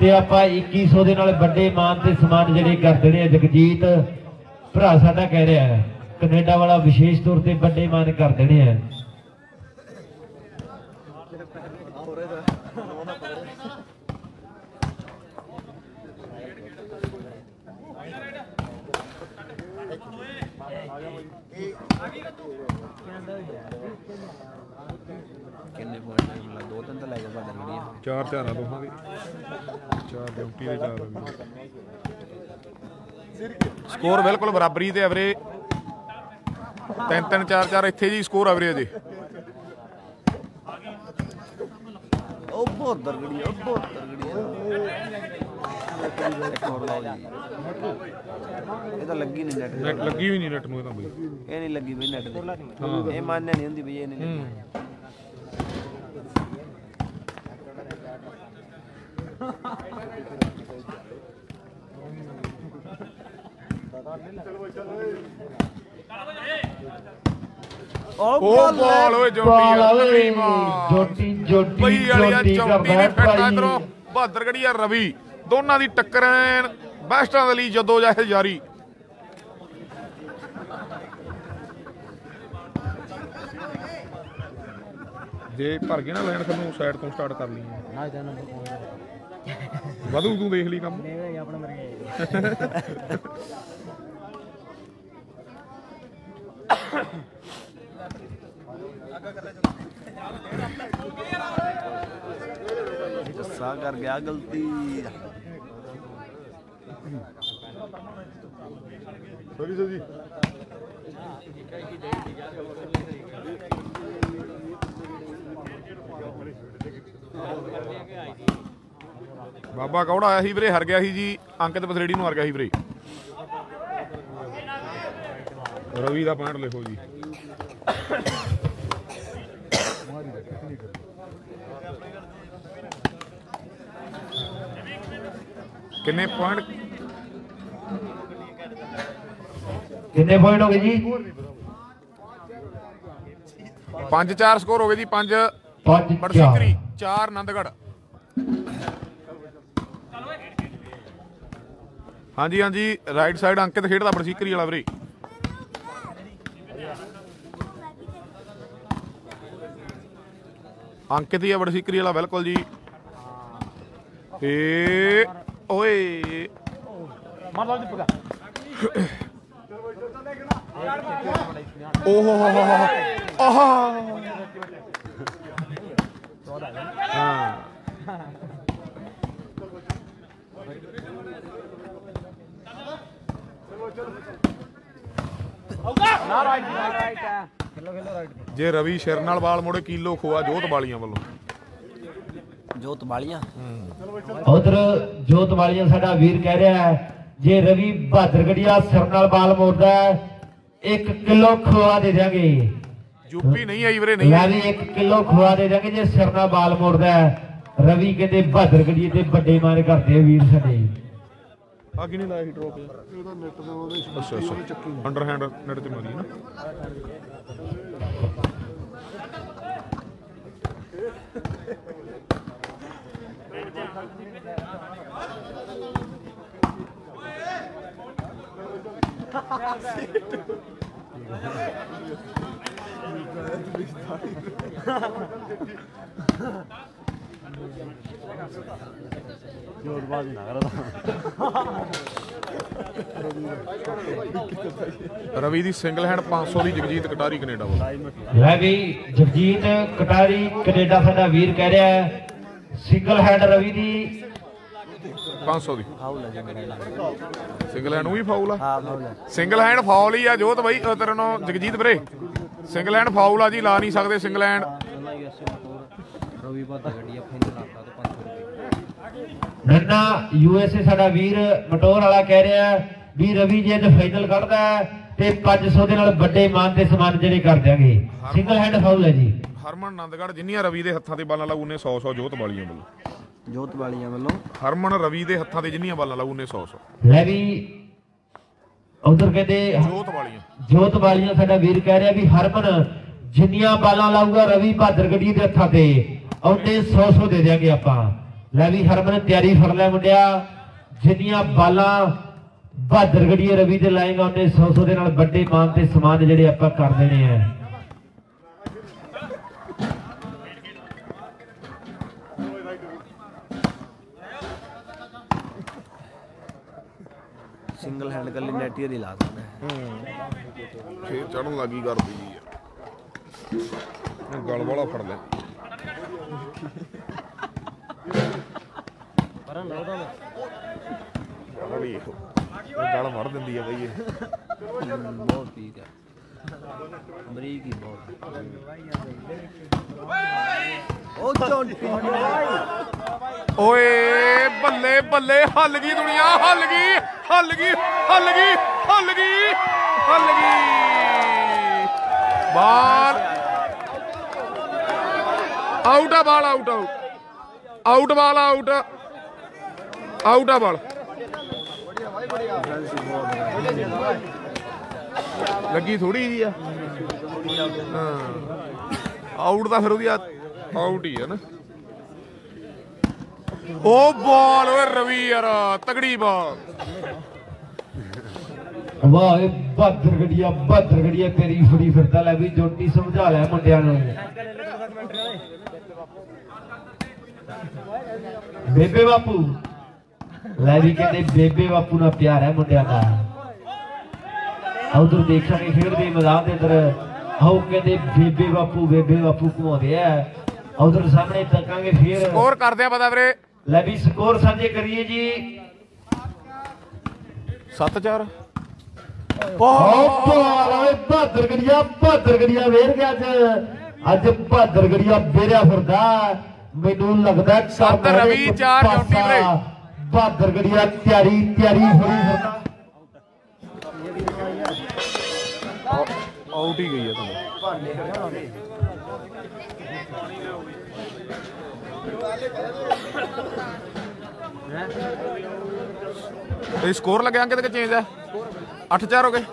ਤੇ ਆਪਾਂ 2100 ਦੇ ਨਾਲ ਵੱਡੇ ਮਾਨ ਤੇ ਸਮਾਨ ਜਿਹੜੇ ਕਰ ਦੇਣੇ ਆ ਜਗਜੀਤ ਭਰਾ ਸਾਡਾ ਕਹਿ ਰਿਹਾ ਹੈ, ਕੈਨੇਡਾ ਵਾਲਾ ਵਿਸ਼ੇਸ਼ ਤੌਰ ਤੇ ਵੱਡੇ ਮਾਨ ਕਰ ਦੇਣੇ ਆ ਕਿੰਨੇ ਪੁਆਇੰਟ ਮਿਲਾ ਦੋ ਤਿੰਨ ਤਾਂ ਲੈ ਗਿਆ ਬਾਦਰ ਗੜੀਆ ਚਾਰ ਆ ਦੋਹਾਂ ਦੇ। ਚਾਰ ਡਿਊਟੀ ਦੇ ਚਾਰ ਸਕੋਰ ਬਿਲਕੁਲ ਬਰਾਬਰੀ ਤੇ ਆ ਵੀਰੇ ਤਿੰਨ ਤਿੰਨ ਚਾਰ ਚਾਰ ਇੱਥੇ ਜੀ ਸਕੋਰ ਆ ਵੀਰੇ ਅਜੇ। ਉਹ ਬਾਦਰ ਗੜੀਆ ਉਹ ਲਾਓ ਜੀ। ਇਹ ਤਾਂ ਲੱਗੀ ਨਹੀਂ ਨੈਟ ਨੈਟ ਲੱਗੀ ਵੀ ਨਹੀਂ ਨੈਟ ਨੂੰ ਇਹ ਤਾਂ ਬਈ। ਇਹ ਨਹੀਂ ਲੱਗੀ ਬਈ ਨੈਟ ਤੇ ਇਹ ਮਾਨਿਆ ਨਹੀਂ ਹੁੰਦੀ ਬਈ ਇਹ ਨਹੀਂ ਲੱਗੀ। ਉਹ ਬਾਲ ਓਏ ਜੋਟੀ ਬਾਲ ਆ ਓਏ, ਨਵੀਂ ਬਾਲ। ਜੋਟੀ ਜੋਟੀ ਬਈ ਵਾਲੀਆ ਜੋਟੀ ਚੌਂਟੀ ਕਰਦਾ ਵੀ ਫਿੱਟ ਆ ਭਾਈ। ਇਧਰੋਂ ਬਹਾਦਰਗੜੀ ਆ ਰਵੀ ਦੋਨਾਂ ਦੀ ਟੱਕਰ ਐਨ ਬੈਸਟਾਂ ਦੇ ਲਈ ਜਦੋਂ ਜਾਇ ਜਾਰੀ ਜੇ ਭਰ ਗਏ ਨਾ ਲਾਈਨ ਤੁਹਾਨੂੰ ਸਾਈਡ ਤੋਂ ਸਟਾਰਟ ਕਰ ਲਈ ਨਾ ਇਹਦਾ ਨੰਬਰ ਵਧੂ ਤੂੰ ਦੇਖ ਲਈ ਕੰਮ। ਨਹੀਂ ਆਪਣਾ ਮਰ ਗਿਆ ਜੱਸਾ ਕਰ ਗਿਆ ਗਲਤੀ। Sorry sorry. ਬਾਬਾ ਕੌੜਾ ਆਇਆ ਸੀ ਵੀਰੇ ਹਰ ਗਿਆ ਸੀ ਜੀ ਅੰਕਿਤ ਪਸਰੇੜੀ ਨੂੰ ਹਰ ਗਿਆ ਸੀ ਵੀਰੇ। ਰਵੀ ਦਾ ਪੁਆਇੰਟ ਲਿਖੋ ਜੀ। ਕਿੰਨੇ ਪੁਆਇੰਟ ਕਿੰਨੇ ਪੁਆਇੰਟ ਹੋ ਗਏ ਜੀ? 5-4 ਸਕੋਰ ਹੋ ਗਏ ਜੀ 5 ਪੰਜ ਬੜਸਿਕਰੀ ਚਾਰ। 4 ਆਨੰਦਗੜ ਹਾਂਜੀ ਹਾਂਜੀ ਰਾਈਟ ਸਾਈਡ ਅੰਕਿਤ ਖੇਡਦਾ ਬੜਸਿਕਰੀ ਵਾਲਾ ਵੀਰੇ। ਅੰਕਿਤ ਹੀ ਆ ਬੜਸਿਕਰੀ ਵਾਲਾ, ਬਿਲਕੁਲ ਜੀ। ਏ ਓਏ। ਓਹ ਹੋ ਹੋ ਹੋ ਹੋ। ਹਾਂ ਜੇ ਰਵੀ ਸ਼ਿਰ ਨਾਲ ਵਾਲ ਮੋੜੇ ਕਿਲੋ ਖੋਆ ਜੋਤ ਵਾਲੀਆਂ ਵੱਲੋਂ। ਜੋਤ ਬਾਲੀਆਂ? ਉਧਰ ਜੋਤ ਵਾਲੀਆ ਸਾਡਾ ਵੀਰ ਕਹਿ ਰਿਹਾ ਹੈ ਜੇ ਰਵੀ ਬਹਾਦਰਗੜੀਆ ਸਿਰ ਨਾਲ ਬਾਲ ਮੋੜਦਾ ਹੈ 1 ਕਿਲੋ ਖੋਆ ਦੇ ਦਿਆਂਗੇ। ਯੂਪੀ ਨਹੀਂ ਆਈ ਵੀਰੇ ਨਹੀਂ। ਵੀ 1 ਕਿਲੋ ਖੋਆ ਦੇ ਦਿਆਂਗੇ ਜੇ ਸਿਰ ਨਾਲ ਬਾਲ ਮੋੜਦਾ ਹੈ। ਰਵੀ ਕਹਿੰਦੇ ਬਹਾਦਰਗੜੀਏ ਤੇ ਵੱਡੇ ਮਾਰ ਕਰਦੇ ਆ ਵੀਰ ਸਾਡੇ। ਆ ਕੀ ਨਹੀਂ ਲਾਇਆ ਸੀ ਡ੍ਰੌਪ ਇਹਦਾ ਨੈਟ ਦਾ ਉਹਦੇ ਅੱਛਾ ਅੱਛਾ। ਅੰਡਰ ਹੈਂਡ ਨੈਟ ਤੇ ਮਾਰੀ ਨਾ? (laughs) ਰਵੀ ਦੀ ਸਿੰਗਲ ਹੈਂਡ 500 ਦੀ ਜਗਜੀਤ ਕਟਾਰੀ ਕੈਨੇਡਾ ਵੱਲ। ਲੈ ਵੀ ਜਗਜੀਤ ਕਟਾਰੀ ਕੈਨੇਡਾ ਸਾਡਾ ਵੀਰ ਕਹਿ ਰਿਹਾ ਹੈ। ਸਿੰਗਲ ਹੈਂਡ ਰਵੀ ਦੀ। 500 ਦੀ। ਫਾਉਲ ਹੈ ਸਿੰਗਲ ਹੈਂਡ ਵੀ ਫਾਉਲ ਆ। ਹਾਂ ਫਾਉਲ ਹੈ। ਸਿੰਗਲ ਹੈਂਡ ਫਾਉਲ ਹੀ ਆ ਜੋਤ ਬਾਈ ਤੇਰੇ ਨੂੰ ਜਗਜੀਤ ਵੀਰੇ। ਸਿੰਗਲ ਹੈਂਡ ਫਾਉਲ ਆ ਜੀ ਲਾ ਨਹੀਂ ਸਕਦੇ ਸਿੰਗਲ ਹੈਂਡ ਰਵੀ ਬਾਦਾ ਗੱਡੀ ਆ ਫਾਈਨਲ ਆਤਾ ਤਾਂ 500 ਰੁਪਏ। ਨੰਨਾ ਯੂਐਸਏ ਸਾਡਾ ਵੀਰ ਮਟੋਰ ਵਾਲਾ ਕਹਿ ਰਿਹਾ ਹੈ ਵੀ ਰਵੀ ਜੇ ਤੇ ਫਾਈਨਲ ਕੱਢਦਾ ਹੈ ਤੇ 500 ਦੇ ਨਾਲ ਵੱਡੇ ਮਾਨ ਤੇ ਸਮਾਨ ਜਿਹੜੇ ਕਰ ਦਿਆਂਗੇ। ਸਿੰਗਲ ਹੈਂਡ ਫਾਉਲ ਹੈ ਜੀ। ਹਰਮਨ ਆਨੰਦਗੜ੍ਹ ਜਿੰਨੀਆਂ ਰਵੀ ਦੇ ਹੱਥਾਂ ਤੇ ਬਾਲਾਂ ਲਾਊ ਨੇ 100 100 ਜੋਤ ਵਾਲੀਆਂ ਵੱਲੋਂ। ਜੋਤ ਵਾਲੀਆਂ ਵੱਲੋਂ। ਹਰਮਨ ਰਵੀ ਦੇ ਹੱਥਾਂ ਤੇ ਜਿੰਨੀਆਂ ਬਾਲਾਂ ਲਾਊ ਨੇ 100 100 ਲੈ ਵੀ ਉਧਰ ਕਹਿੰਦੇ ਜੋਤ ਵਾਲੀਆਂ। ਜੋਤ ਵਾਲੀਆਂ ਸਾਡਾ ਵੀਰ ਕਹਿ ਰਿਹਾ ਵੀ ਹਰਮਨ ਜਿੰਨੀਆਂ ਬਾਲਾਂ ਲਾਊਗਾ ਰਵੀ ਬਹਾਦਰ ਗੱਡੀ ਦੇ ਹੱਥਾਂ ਤੇ। ਉਹਨੇ 100 100 ਦੇ ਦਿਆਂਗੇ ਆਪਾਂ। ਲੈ ਵੀ ਹਰਮਨ ਤਿਆਰੀ ਫੜ ਲੈ ਮੁੰਡਿਆ। ਜਿੰਨੀਆਂ ਬਾਲਾਂ ਬਹਾਦਰ ਗੱਡੀ ਰਵੀ ਤੇ ਲਾਏਗਾ ਉਹਨੇ 100 100 ਦੇ ਨਾਲ ਵੱਡੇ ਮਾਨ ਤੇ ਸਮਾਨ ਜਿਹੜੇ ਆਪਾਂ ਕਰ ਦੇਣੇ ਆ। ਸਿੰਗਲ ਹੈਂਡ ਕੱਲੀ ਨੈਟੀਅਰ ਹੀ ਲਾ ਸਕਦਾ ਹੈ। ਫੇਰ ਚੜਨ ਲੱਗੀ ਕਰਦੀ ਜੀ। ਗਲ ਵਾਲਾ ਫੜ ਲੈ। ਪਰ ਨਾ ਉਹਦਾ ਬੜੀ ਇਹ ਗਲ ਵੜ ਦਿੰਦੀ ਆ ਬਈ ਇਹ ਬਹੁਤ ਠੀਕ ਹੈ ਬਰੀਕ ਹੀ ਬਹੁਤ ਉਹ ਚੌਂਟੀ ਓਏ ਬੱਲੇ ਬੱਲੇ, ਹੱਲ ਗਈ ਦੁਨੀਆ, ਹੱਲ ਗਈ ਹੱਲ ਗਈ ਹੱਲ ਗਈ ਹੱਲ ਗਈ ਹੱਲ ਗਈ। ਬਾਲ ਆਊਟ ਆ ball, out out. Out ball, out. Out ਆ ਬਾਲ। ਲੱਗੀ ਥੋੜੀ ਜੀ ਆ। ਹਾਂ। ਆਊਟ ਤਾਂ ਫਿਰ ਉਹਦੀ ਆਊਟ ਹੀ ਹੈ ਨਾ। ਉਹ ਬਾਲ, ਓਏ ਰਵੀ ਯਾਰ ਤਗੜੀ ਬਾਲ। ਵਾਹ ਇਹ ਬਹਾਦਰ ਗੱਡੀਆ ਬਹਾਦਰ ਗੱਡੀਆ, ਤੇਰੀ ਫੜੀ ਫਿਰਦਾ ਲੈ ਵੀ ਜੋਟੀ ਸਮਝਾ ਲੈ ਮੁੰਡਿਆਂ ਨੂੰ। ਬੇਬੇ ਬਾਪੂ। ਲੈ ਵੀ ਕਹਿੰਦੇ ਬੇਬੇ ਬਾਪੂ ਨਾਲ ਪਿਆਰ ਹੈ ਮੁੰਡਿਆਂ ਦਾ। ਉਧਰ ਦੇਖਾਂਗੇ ਖੇਡਦੇ ਮੈਦਾਨ ਦੇ ਅੰਦਰ। ਆਓ ਕਹਿੰਦੇ ਬੇਬੇ ਬਾਪੂ ਬੇਬੇ ਬਾਪੂ ਘੁਮਾਉਂਦੇ ਆ। ਉਧਰ ਸਾਹਮਣੇ ਤੱਕਾਂਗੇ ਫੇਰ। ਸਕੋਰ ਕਰਦੇ ਆ ਪਤਾ ਵੀਰੇ। ਲੈ ਵੀ ਸਕੋਰ ਸਾਂਝੇ ਕਰੀਏ ਜੀ। 7-4 ਓ ਬਾਲ ਓਏ ਬਹਾਦਰ ਗੜੀਆ ਬਹਾਦਰ ਗੜੀਆ ਵੇਰ ਗਿਆ ਅੱਜ। ਅੱਜ ਬਹਾਦਰ ਗੜੀਆ ਵੇਰਿਆ ਫਿਰਦਾ। ਮੈਨੂੰ ਲੱਗਦਾ ਸੱਤ ਰਵੀ, ਚਾਰ। ਜੋਟੀ ਵੀਰੇ। ਬਹਾਦਰ ਗੜੀਆ ਤਿਆਰੀ ਤਿਆਰੀ ਹੋਈ ਫਿਰਦਾ ਆਊਟ ਹੀ ਗਈ ਆ ਤੁਹਾਨੂੰ। ਇਹ ਸਕੋਰ ਲੱਗਿਆ ਅੰਕਿਤ ਕਿ ਚੇਂਜ ਹੈ 8-4 ਹੋ ਗਏ?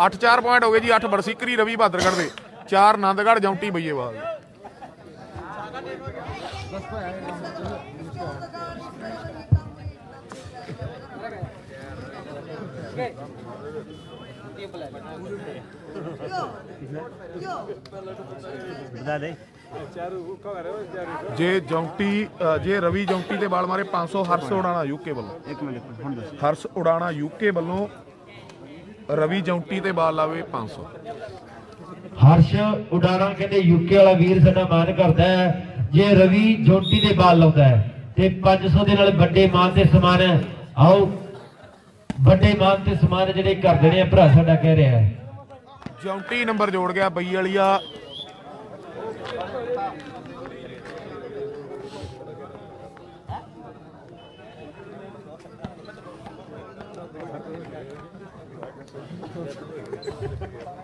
8-4 ਪੁਆਇੰਟ ਹੋ ਗਏ ਜੀ 8 ਬਰਸੀਕਰੀ ਰਵੀ ਬਹਾਦਰਗੜ੍ਹ ਦੇ। 4 ਆਨੰਦਗੜ੍ਹ ਜੌਂਟੀ ਬਈਏਵਾਲ। ਜੇ ਜੌਂਟੀ ਅ, ਜੇ ਰਵੀ ਜੌਂਟੀ ਦੇ ਬਾਲ ਮਾਰੇ 500 ਹਰਸ ਉਡਾਣਾ ਯੂਕੇ ਵੱਲੋਂ। ਇੱਕ ਮਿੰਟ ਹੁਣ ਦੱਸ। ਹਰਸ ਉਡਾਣਾ ਯੂਕੇ ਵੱਲੋਂ ਰਵੀ ਜੌਂਟੀ ਤੇ ਬਾਲ ਲਾਵੇ 500 ਹਰਸ਼ ਉਡਾਣਾ ਕਹਿੰਦੇ ਯੂਕੇ ਵਾਲਾ ਵੀਰ ਸਾਡਾ ਮਾਨ ਕਰਦਾ ਹੈ। ਜੇ ਰਵੀ ਜੋਟੀ ਦੇ ਬਾਲ ਲਾਉਂਦਾ ਹੈ ਤੇ 500 ਦੇ ਨਾਲ ਵੱਡੇ ਮਾਨ ਤੇ ਸਮਾਨ ਹੈ। ਆਓ ਵੱਡੇ ਮਾਨ ਤੇ ਸਮਾਨ ਜਿਹੜੇ ਕਰ ਦੇਣੇ ਆ ਭਰਾ ਸਾਡਾ ਕਹਿ ਰਿਹਾ ਹੈ। ਜੌਂਟੀ ਨੰਬਰ ਜੋੜ ਗਿਆ ਬਈ ਵਾਲੀਆ।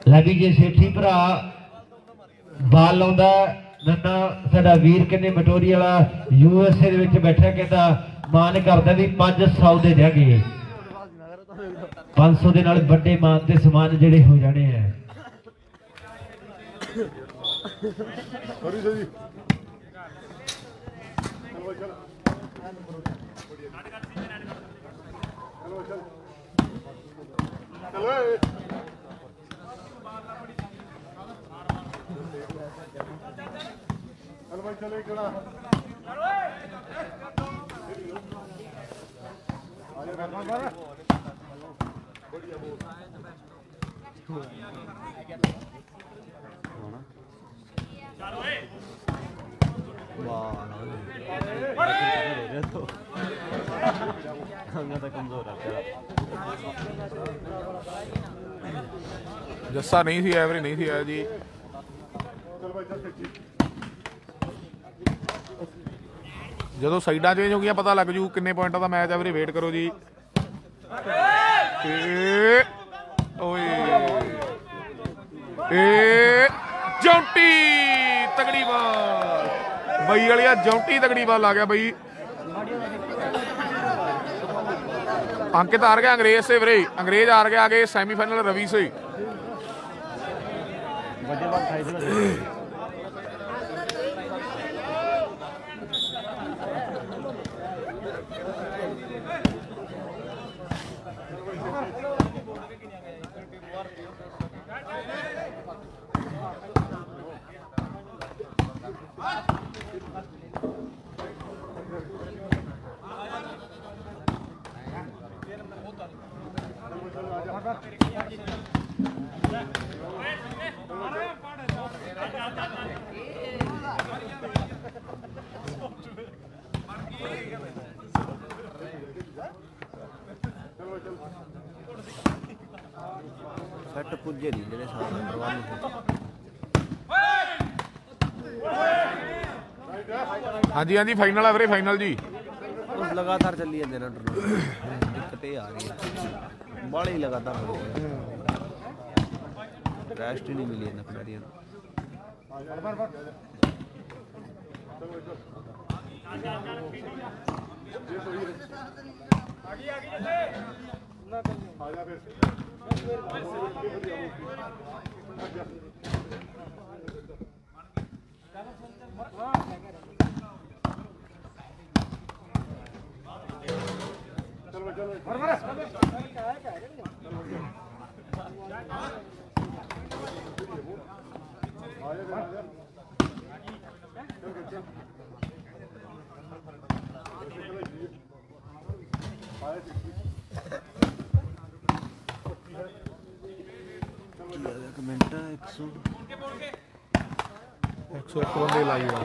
ਲੱਗੀ ਜੇ ਸੇਠੀ ਭਰਾ ਬਾਲ ਲਾਉਂਦਾ ਨੰਨਾ, ਸਾਡਾ ਵੀਰ ਕਹਿੰਦੇ ਮਟੋਰੀ ਵਾਲਾ ਯੂ ਐਸ ਏ ਦੇ ਵਿੱਚ ਬੈਠਾ ਕਹਿੰਦਾ ਮਾਨ ਕਰਦਾ ਵੀ 500 ਦੇ ਦਿਆਂਗੇ। 500 ਦੇ ਨਾਲ ਵੱਡੇ ਮਾਨ ਤੇ ਸਮਾਨ ਜਿਹੜੇ ਹੋ ਜਾਣੇ ਆ। ਵਾਹ ਨਾ ਅੰਗਾ ਤਾਂ ਕਮਜ਼ੋਰ ਆ ਜੱਸਾ ਨਹੀਂ ਸੀ ਐਵਰੀ ਨਹੀਂ ਸੀ ਆਇਆ ਜੀ। ਜਦੋਂ ਸਾਈਡਾਂ ਚ ਹੋ ਗਈਆਂ, ਪਤਾ ਲੱਗ ਜੂ ਕਿੰਨੇ ਪੁਆਇੰਟਾਂ ਦਾ ਮੈਚ ਆ ਵੀਰੇ। ਵੇਟ ਕਰੋ ਜੀ। ਏ ਓਏ। ਏ ਜੌਂਟੀ ਤਗੜੀ ਬਾਲ ਬਈ ਵਾਲਿਆ, ਜੌਂਟੀ ਤਗੜੀ ਬਾਲ ਆ ਗਿਆ ਬਈ। ਅੰਕਿਤ ਆ ਗਿਆ ਅੰਗਰੇਜ਼ ਸੇ ਵੀਰੇ। ਅੰਗਰੇਜ਼ ਆ ਗਿਆ ਆਗੇ ਸੈਮੀਫਾਈਨਲ ਰਵੀ ਸੇ। ਵੱਡੇ ਬਾਲ ਖਾਈ ਸੀ ਸੈੱਟ ਪੁੱਜੇ ਨਹੀਂ ਜਿਹੜੇ ਸਾਰੇ ਪ੍ਰਵਾਹ ਨੂੰ ਹਾਂਜੀ ਹਾਂਜੀ ਫਾਈਨਲ ਆ ਵੀਰੇ ਫਾਈਨਲ ਜੀ। ਉਸ ਲਗਾਤਾਰ ਚੱਲੀ ਜਾਂਦੇ ਨੇ ਟੂਰਨਾਮੈਂਟ। ਦਿੱਕਤ ਇਹ ਆ ਰਹੀ ਹੈ। ਬਾਲੇ ਲਗਾਤਾਰ ਹੋ ਰਹੇ ਰੈਸਟ ਹੀ ਨਹੀਂ ਮਿਲੀ ਇਹਨਾਂ ਖਿਡਾਰੀਆਂ ਨੂੰ। ਕਮੈਂਟ? 100 101 ਬੰਦੇ ਲਾਈ ਆ।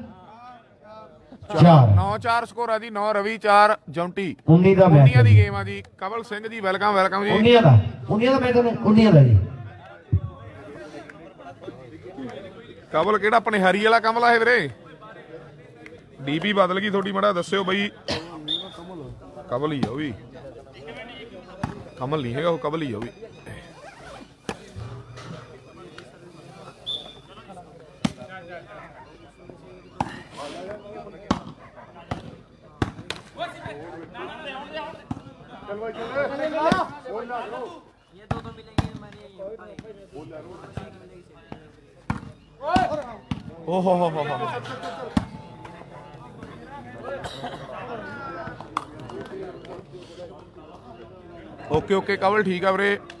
4 9 4 ਸਕੋਰ ਆ ਜੀ 9 ਰਵੀ 4 ਜੌਂਟੀ। 19 ਦਾ ਮੈਚ ਉਨੀਆਂ ਦੀ ਗੇਮ ਆ ਜੀ। ਕਮਲ ਸਿੰਘ ਜੀ ਵੈਲਕਮ ਵੈਲਕਮ ਜੀ। 19 ਦਾ। 19 ਦਾ ਮੈਚ ਉਹਨੇ 19 ਦਾ ਜੀ। ਕਮਲ ਕਿਹੜਾ ਆਪਣੇ ਹਰੀ ਵਾਲਾ ਕਮਲ ਵੀਰੇ? ਡੀਪੀ ਬਦਲ ਗਈ ਮੜਾ ਦੱਸਿਓ ਬਈ। ਕਮਲ ਹੀ ਆ ਉਹ ਵੀ। ਕਮਲ ਨਹੀਂ ਹੈਗਾ ਉਹ ਕਮਲ ਹੀ ਆ ਉਹ ਵੀ। ਓ ਹੋ ਹੋ ਹੋ ਹੋ ਓਕੇ ਓਕੇ, ਕਵਲ, ਠੀਕ ਆ ਵੀਰੇ। ਓਹ ਹੋ ਹੋ ਹੋ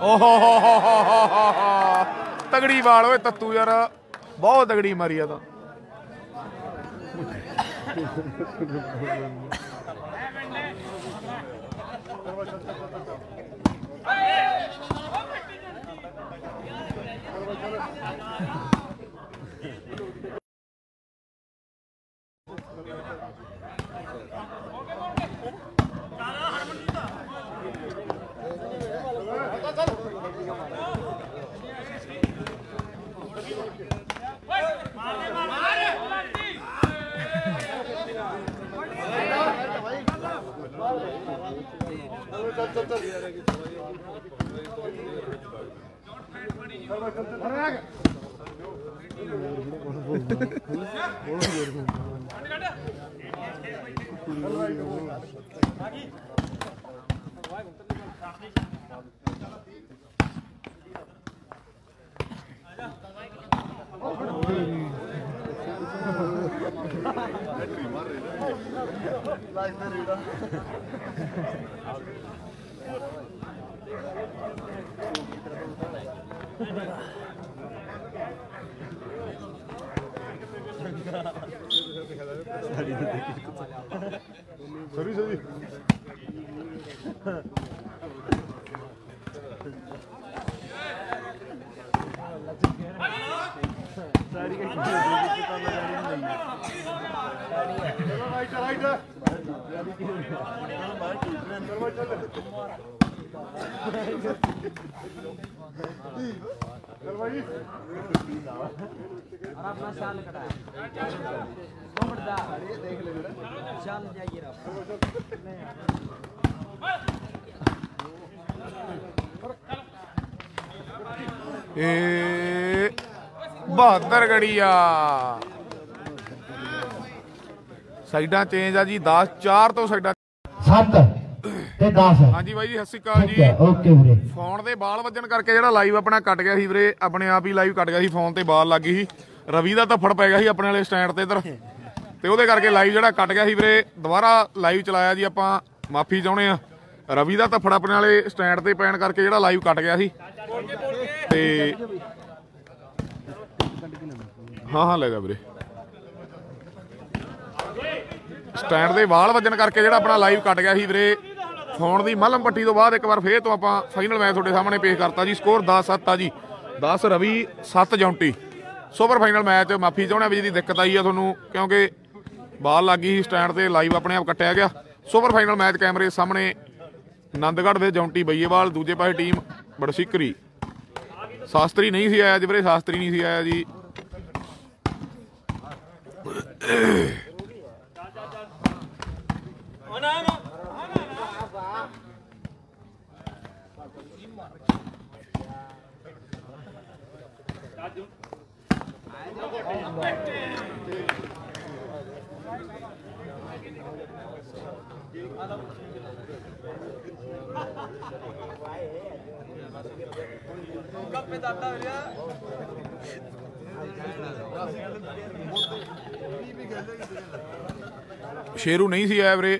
ਹੋ। ਤਗੜੀ ਵਾਲ ਓਏ ਤੱਤੂ ਯਾਰ ਬਹੁਤ ਤਗੜੀ ਮਾਰੀ ਆ ਤਾਂ Life सॉरी सॉरी सारी का राइट राइट और अपना शाल कटाया खबरदार देख ले शाल जाइए आप ਏ 72 ਗੜੀਆ ਸਾਈਡਾਂ ਚੇਂਜ ਆ ਜੀ 10 4 ਤੋਂ ਸਾਈਡਾਂ 7 ਤੇ 10 ਹਾਂਜੀ ਬਾਈ ਜੀ ਸਤਿ ਸ਼੍ਰੀ ਅਕਾਲ ਜੀ। ਓਕੇ ਵੀਰੇ। ਫੋਨ ਦੇ ਬਾਲ ਵੱਜਣ ਕਰਕੇ ਜਿਹੜਾ ਲਾਈਵ ਆਪਣਾ ਕੱਟ ਗਿਆ ਸੀ ਵੀਰੇ ਆਪਣੇ ਆਪ ਹੀ ਲਾਈਵ ਕੱਟ ਗਿਆ ਸੀ ਫੋਨ ਤੇ ਬਾਲ ਲੱਗ ਗਈ ਸੀ। ਰਵੀ ਦਾ ਧੱਫੜ ਪੈ ਗਿਆ ਸੀ ਆਪਣੇ ਵਾਲੇ ਸਟੈਂਡ ਤੇ ਇਧਰ। ਤੇ ਉਹਦੇ ਕਰਕੇ ਲਾਈਵ ਜਿਹੜਾ ਕੱਟ ਗਿਆ ਸੀ ਵੀਰੇ ਦੁਬਾਰਾ ਲਾਈਵ ਚਲਾਇਆ ਜੀ ਆਪਾਂ ਮਾਫੀ ਚਾਹੁੰਦੇ ਆ ਰਵੀ ਦਾ ਧੱਫੜ ਆਪਣੇ ਵਾਲੇ ਸਟੈਂਡ ਤੇ ਪੈਣ ਕਰਕੇ ਜਿਹੜਾ ਲਾਈਵ ਕੱਟ ਗਿਆ ਸੀ। ਤੇ ਹਾਂ ਹਾਂ ਲੈ ਜਾ ਵੀਰੇ। ਸਟੈਂਡ ਦੇ ਵਾਲ ਵੱਜਣ ਕਰਕੇ ਜਿਹੜਾ ਆਪਣਾ ਲਾਈਵ ਕੱਟ ਗਿਆ ਸੀ ਵੀਰੇ। ਫੋਨ ਦੀ ਮਲਮ ਪੱਟੀ ਤੋਂ ਬਾਅਦ ਇੱਕ ਵਾਰ ਫੇਰ ਤੋਂ ਆਪਾਂ ਫਾਈਨਲ ਮੈਚ ਤੁਹਾਡੇ ਸਾਹਮਣੇ ਪੇਸ਼ ਕਰਤਾ ਜੀ। ਸਕੋਰ 10-7 ਆ ਜੀ। 10 Ravi 7 Jonty. Super final match ਮਾਫੀ ਚਾਹੁੰਦਾ ਵੀ ਜਿਹਦੀ ਦਿੱਕਤ ਆਈ ਆ ਤੁਹਾਨੂੰ, ਕਿਉਂਕਿ ਬਾਲ ਲੱਗ ਗਈ ਸੀ ਸਟੈਂਡ ਤੇ ਲਾਈਵ ਆਪਣੇ ਆਪ ਕੱਟਿਆ ਗਿਆ। ਸੁਪਰ ਫਾਈਨਲ ਮੈਚ ਕੈਮਰੇ ਸਾਹਮਣੇ ਆਨੰਦਗੜ੍ਹ ਦੇ ਜੌਂਟੀ ਬਈਏਵਾਲ, ਦੂਜੇ ਪਾਸੇ ਟੀਮ ਬੜਸਿਕਰੀ। ਸ਼ਾਸਤਰੀ ਨਹੀਂ ਸੀ ਆਇਆ ਜੀ ਸ਼ਾਸਤਰੀ ਨਹੀਂ ਸੀ ਆਇਆ ਜੀ। ਸ਼ੇਰੂ ਨਹੀਂ ਸੀ ਐਵਰੇ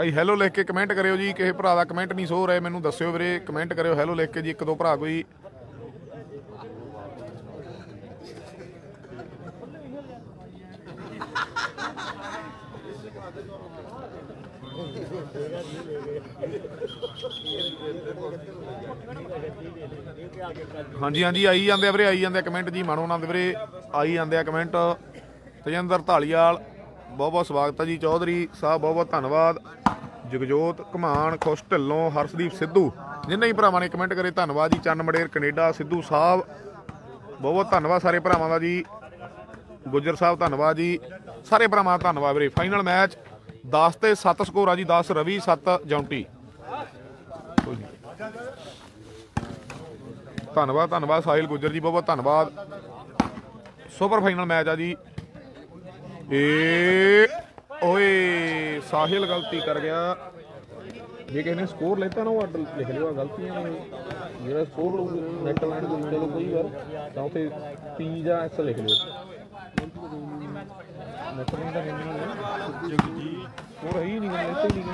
ਭਾਈ ਹੈਲੋ ਲਿਖ ਕੇ ਕਮੈਂਟ ਕਰਿਓ ਜੀ, ਕਿਸੇ ਭਰਾ ਦਾ ਕਮੈਂਟ ਨਹੀਂ ਸੋ ਰਿਹਾ, ਮੈਨੂੰ ਦੱਸਿਓ ਵੀਰੇ ਕਮੈਂਟ ਕਰਿਓ ਹੈਲੋ ਲਿਖ ਕੇ ਜੀ, ਇੱਕ ਦੋ ਭਰਾ ਕੋਈ। ਹਾਂਜੀ ਹਾਂਜੀ, ਆਈ ਜਾਂਦੇ ਆ ਵੀਰੇ, ਆਈ ਜਾਂਦੇ ਆ ਕਮੈਂਟ ਜੀ, ਮਾਣੋ ਨਾ ਵੀਰੇ, ਆਈ ਜਾਂਦੇ ਆ ਕਮੈਂਟ ਤਜਿੰਦਰ ਢਾਲੀਵਾਲ ਬਹੁਤ ਬਹੁਤ ਸਵਾਗਤ ਹੈ ਜੀ। ਚੌਧਰੀ ਸਾਹਿਬ, ਬਹੁਤ ਬਹੁਤ ਧੰਨਵਾਦ। ਜਗਜੋਤ ਘਮਾਨ ਖੁਸ਼ ਢਿੱਲੋਂ, ਹਰਸ਼ਦੀਪ ਸਿੱਧੂ। ਜਿੰਨੇ ਹੀ ਭਰਾਵਾਂ ਨੇ ਕਮੈਂਟ ਕਰੇ, ਧੰਨਵਾਦ ਜੀ। ਚੰਨ ਮੜੇਰ ਕੈਨੇਡਾ, ਸਿੱਧੂ ਸਾਹਿਬ। ਬਹੁਤ ਬਹੁਤ ਧੰਨਵਾਦ ਸਾਰੇ ਭਰਾਵਾਂ ਦਾ ਜੀ। ਗੁੱਜਰ ਸਾਹਿਬ, ਧੰਨਵਾਦ ਜੀ। ਸਾਰੇ ਭਰਾਵਾਂ ਦਾ ਧੰਨਵਾਦ ਵੀਰੇ। ਫਾਈਨਲ ਮੈਚ 10 ਤੇ 7 ਸਕੋਰ ਆ ਜੀ। 10 ਰਵੀ 7 ਜੌਂਟੀ। ਧੰਨਵਾਦ ਧੰਨਵਾਦ ਸਾਹਿਲ ਗੁੱਜਰ ਜੀ। ਬਹੁਤ ਬਹੁਤ ਧੰਨਵਾਦ। ਸੁਪਰ ਫਾਈਨਲ ਮੈਚ ਆ ਜੀ। ਏ, ਓਏ, ਸਾਹਿਲ ਗਲਤੀ ਕਰ ਗਿਆ। ਜੇ ਕਿਸੇ ਨੇ ਸਕੋਰ ਲੈਤਾ ਨਾ, ਉਹ ਅੱਡ ਲਿਖ ਲਿਓ ਗਲਤੀਆਂ ਨੇ। ਜਿਹੜਾ ਸਕੋਰ ਲਊ ਨੈਟ ਲਾਈਨ ਦੇ ਉੱਤੇ ਕਈ ਵਾਰ ਤਾਂ ਉੱਥੇ ਪੀ ਜਾਂ ਐਸ ਲਿਖ ਲਿਓ। ਨੈਟ ਲਾਈਨ ਦਾ ਕਹਿੰਦੇ ਨੇ ਸਕੋਰ ਹੈ ਨਹੀਂ, ਲੈਤੇ ਹੀ ਨਹੀਂ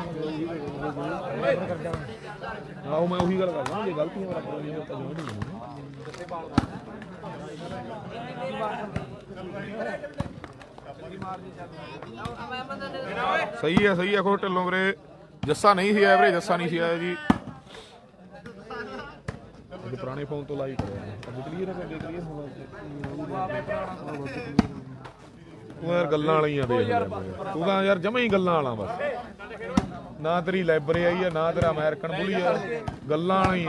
ਆਹੋ, ਮੈਂ ਉਹੀ ਗੱਲ ਕਰਦਾ, ਜੇ ਗਲਤੀਆਂ ਰੱਖ ਲਈਆਂ ਤਾਂ ਜੋ ਨਹੀਂ ਸਹੀ ਹੈ ਸਹੀ ਹੈ ਖੋ ਢਿੱਲੋਂ ਵੀਰੇ। ਜੱਸਾ ਨਹੀਂ ਸੀ ਆਇਆ ਜੱਸਾ ਨਹੀਂ ਸੀ ਆਇਆ ਜੀ। ਅੱਜ ਪੁਰਾਣੇ ਫੋਨ ਤੋਂ ਲਾਈਵ ਕਰਿਆ ਅੱਜ ਕਲੀਅਰ ਹੈ ਅੱਗੇ ਕਲੀਅਰ ਤੂੰ ਯਾਰ ਗੱਲਾਂ ਵਾਲੀਆਂ ਦੇ ਤੂੰ ਤਾਂ ਯਾਰ ਜਮਾ ਹੀ ਗੱਲਾਂ ਵਾਲਾ ਬਸ। ਨਾ ਤੇਰੀ ਲਾਇਬ੍ਰੇਰੀ ਆਈ ਆ ਨਾ ਤੇਰਾ ਅਮਰੀਕਨ ਬੁਲੀ ਆ। ਗੱਲਾਂ ਵਾਲੀ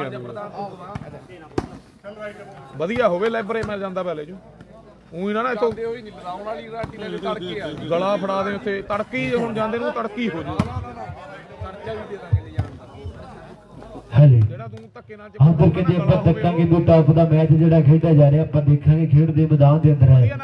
ਵਧੀਆ ਹੋਵੇ ਲਾਇਬ੍ਰੇਰੀ ਮੈਂ ਜਾਂਦਾ ਪਹਿਲੇ ਜੂ ਉਹੀ ਨਾ ਨਾ ਇਥੋਂ ਗਲਾ ਫੜਾ ਦੇ ਉੱਥੇ ਤੜਕੀ ਹੁਣ ਜਾਂਦੇ ਨੂੰ ਤੜਕੀ ਹੋ ਜੂ ਹਲੇ ਜਿਹੜਾ ਤੂੰ ਧੱਕੇ ਨਾਲ ਕਹਿੰਦੇ ਆਪਾਂ ਤੱਕਾਂਗੇ ਵੀ ਟਾਪ ਦਾ ਮੈਚ ਜਿਹੜਾ ਖੇਡਿਆ ਜਾ ਰਿਹਾ ਆਪਾਂ ਦੇਖਾਂਗੇ ਖੇਡ ਦੇ ਮੈਦਾਨ ਦੇ ਅੰਦਰ ਹੈ।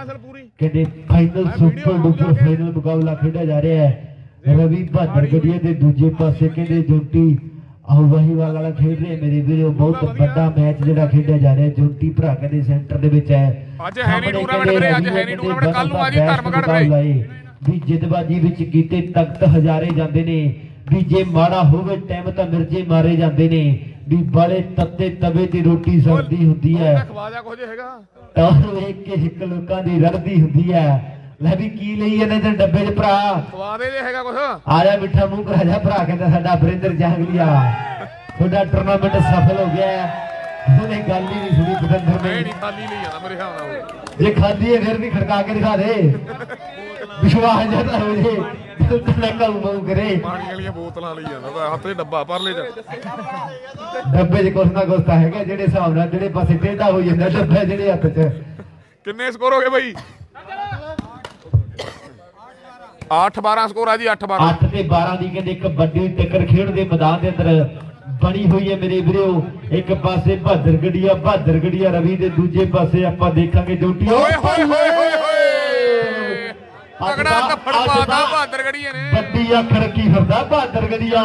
ਕਹਿੰਦੇ ਫਾਈਨਲ ਸੁਪਰ ਡੁਪਰ ਫਾਈਨਲ ਮੁਕਾਬਲਾ ਖੇਡਿਆ ਜਾ ਰਿਹਾ ਹੈ। ਰਵੀ ਬਹਾਦਰ ਗੜੀਏ ਦੇ ਦੂਜੇ ਪਾਸੇ ਕਹਿੰਦੇ ਜੁੰਟੀ ਆਹ ਵਾਹੀਵਾਲ ਵਾਲਾ ਖੇਡ ਰਹੇ ਮੇਰੇ ਵੀਰੋ ਬਹੁਤ ਵੱਡਾ ਮੈਚ ਜਿਹੜਾ ਖੇਡਿਆ ਜਾ ਰਿਹਾ ਜੁੰਟੀ ਭਰਾ ਕਹਿੰਦੇ ਸੈਂਟਰ ਦੇ ਵਿੱਚ ਹੈ। ਅੱਜ ਹੈ ਨੀ ਸਾਹਮਣੇ ਟੂਰਨਾਮੈਂਟ ਵੀਰੇ, ਅੱਜ ਹੈ ਨੀ ਕਹਿੰਦੇ ਟੂਰਨਾਮੈਂਟ, ਕੱਲ੍ਹ ਨੂੰ ਆ ਜੀ ਧਰਮਗੜ੍ਹ ਏ। ਵੀ ਜਿੱਦਬਾਜੀ ਵਿੱਚ ਕੀਤੇ ਤਖਤ ਹਜ਼ਾਰੇ ਜਾਂਦੇ ਨੇ। ਵੀ ਜੇ ਮਾੜਾ ਹੋਵੇ ਟਾਈਮ ਤਾਂ ਮਿਰਜੇ ਮਾਰੇ ਜਾਂਦੇ ਨੇ। ਵੀ ਬੜੇ ਤੱਤੇ ਤਵੇ ਤੇ ਰੋਟੀ ਸਰਦੀ ਹੁੰਦੀ ਹੈ। ਖਵਾਜਾ ਕੁਝ ਹੈਗਾ। ਟੌਰ ਵੇਖ ਕੇ ਇੱਕ ਲੋਕਾਂ ਦੀ ਰੜਦੀ ਹੁੰਦੀ ਹੈ। ਲੈ ਵੀ ਕੀ ਲਈ ਇਹਨੇ ਤੇ ਡੱਬੇ 'ਚ ਭਰਾ? ਖਵਾ ਦੇ ਜੇ ਹੈਗਾ ਕੁਝ ਆ ਜਾ ਮਿੱਠਾ ਮੂੰਹ ਕਰਾ ਜਾ ਭਰਾ ਕਹਿੰਦਾ ਸਾਡਾ ਵਰਿੰਦਰ ਜਾਂਗਲੀਆ ਤੁਹਾਡਾ ਟੂਰਨਾਮੈਂਟ ਸਫਲ ਹੋ ਗਿਆ। ਉਹਨੇ ਗੱਲ ਹੀ ਨਹੀਂ ਸੁਣੀ ਬਦੰਦਰ ਨੇ। ਨਹੀਂ ਖਾਲੀ ਨਹੀਂ ਜਾਂਦਾ ਮੇਰੇ ਹਿਸਾਬ ਨਾਲ। ਜੇ ਖਾਦੀ ਹੈ ਫਿਰ ਵੀ ਖੜਕਾ ਕੇ ਦਿਖਾ ਦੇ। ਵਿਸ਼ਵਾਸ ਜ਼ਿਆਦਾ ਹੋ ਜੇ। ਤੇ ਨਾ ਮੂੰਹ ਕਰੇ। ਪਾਣੀ ਵਾਲੀਆਂ ਬੋਤਲਾਂ ਲਈ ਜਾਂਦਾ ਹੱਥ 'ਚ ਡੱਬਾ ਪਰਲੇ 'ਚ। ਡੱਬੇ 'ਚ ਕੁਛ ਨਾ ਕੁਛ ਤਾਂ ਹੈਗਾ ਜਿਹੜੇ ਹਿਸਾਬ ਨਾਲ ਜਿਹੜੇ ਪਾਸੇ ਟੇਢਾ ਹੋ ਜਾਂਦਾ ਡੱਬਾ ਜਿਹੜੇ ਹੱਥ 'ਚ। ਕਿੰਨੇ ਸਕੋਰ ਹੋ ਗਏ ਬਾਈ? 8 12 ਸਕੋਰ ਆ ਜੀ 8 12 8 ਤੇ 12 ਦੀ ਕਹਿੰਦੇ ਇੱਕ ਵੱਡੀ ਟੱਕਰ ਖੇਡ ਦੇ ਮੈਦਾਨ ਦੇ ਅੰਦਰ ਬਣੀ ਹੋਈ ਹੈ ਮੇਰੇ ਵੀਰੋ। ਇੱਕ ਪਾਸੇ ਬਹਾਦਰ ਗੜੀਆ ਬਹਾਦਰ ਗੜੀਆ ਰਵੀ ਦੇ ਦੂਜੇ ਪਾਸੇ ਆਪਾਂ ਦੇਖਾਂਗੇ ਡਿਊਟੀ ਓਏ ਹੋਏ ਹੋਏ ਹੋਏ ਹੋਏ। ਤਗੜਾ ਧੱਫੜ ਪਾਤਾ ਬਹਾਦਰ ਗੜੀਏ ਨੇ। ਵੱਡੀ ਅੱਖ ਰੱਖੀ ਫਿਰਦਾ ਬਹਾਦਰ ਗੜੀਆ।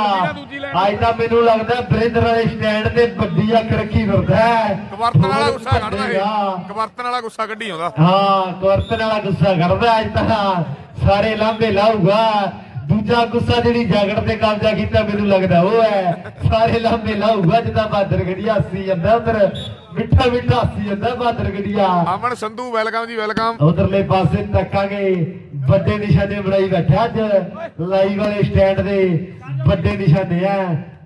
ਅੱਜ ਤਾਂ ਮੈਨੂੰ ਲੱਗਦਾ ਬ੍ਰਿੰਦਰ ਵਾਲੇ ਸਟੈਂਡ ਤੇ ਵੱਡੀ ਅੱਖ ਰੱਖੀ ਫਿਰਦਾ। ਕਵਰਤਨ ਵਾਲਾ ਗੁੱਸਾ ਕੱਢਦਾ। ਇਹ। ਕਵਰਤਨ ਵਾਲਾ ਗੁੱਸਾ ਕੱਢੀ ਆਉਂਦਾ। ਹਾਂ ਕਵਰਤਨ ਵਾਲਾ ਗੁੱਸਾ ਕਰਦਾ ਅੱਜ ਤਾਂ। ਸਾਰੇ ਲਾਂਭੇ ਲਾਊਗਾ। ਦੂਜਾ ਗੁੱਸਾ ਜਿਹੜੀ ਜਾਗੜ ਤੇ ਕਬਜ਼ਾ ਕੀਤਾ ਮੈਨੂੰ ਲੱਗਦਾ ਉਹ ਹੈ। ਸਾਰੇ ਲਾਂਭੇ ਲਾਊਗਾ ਜਿੱਦਾਂ ਬਹਾਦਰ ਗੜੀਆ ਹੱਸੀ ਜਾਂਦਾ ਉਧਰ। ਮਿੱਠਾ ਮਿੱਠਾ ਹੱਸੀ ਜਾਂਦਾ ਬਹਾਦਰ ਗੜੀਆ। ਅਮਨ ਸੰਧੂ ਵੈਲਕਮ ਜੀ ਵੈਲਕਮ ਉਧਰਲੇ ਪਾਸੇ ਤੱਕਾਂਗੇ। ਵੱਡੇ ਨਿਸ਼ਾਨੇ ਬਣਾਈ ਬੈਠਾ ਅੱਜ। ਲਾਈਵ ਵਾਲੇ ਸਟੈਂਡ ਦੇ ਵੱਡੇ ਨਿਸ਼ਾਨੇ ਆ।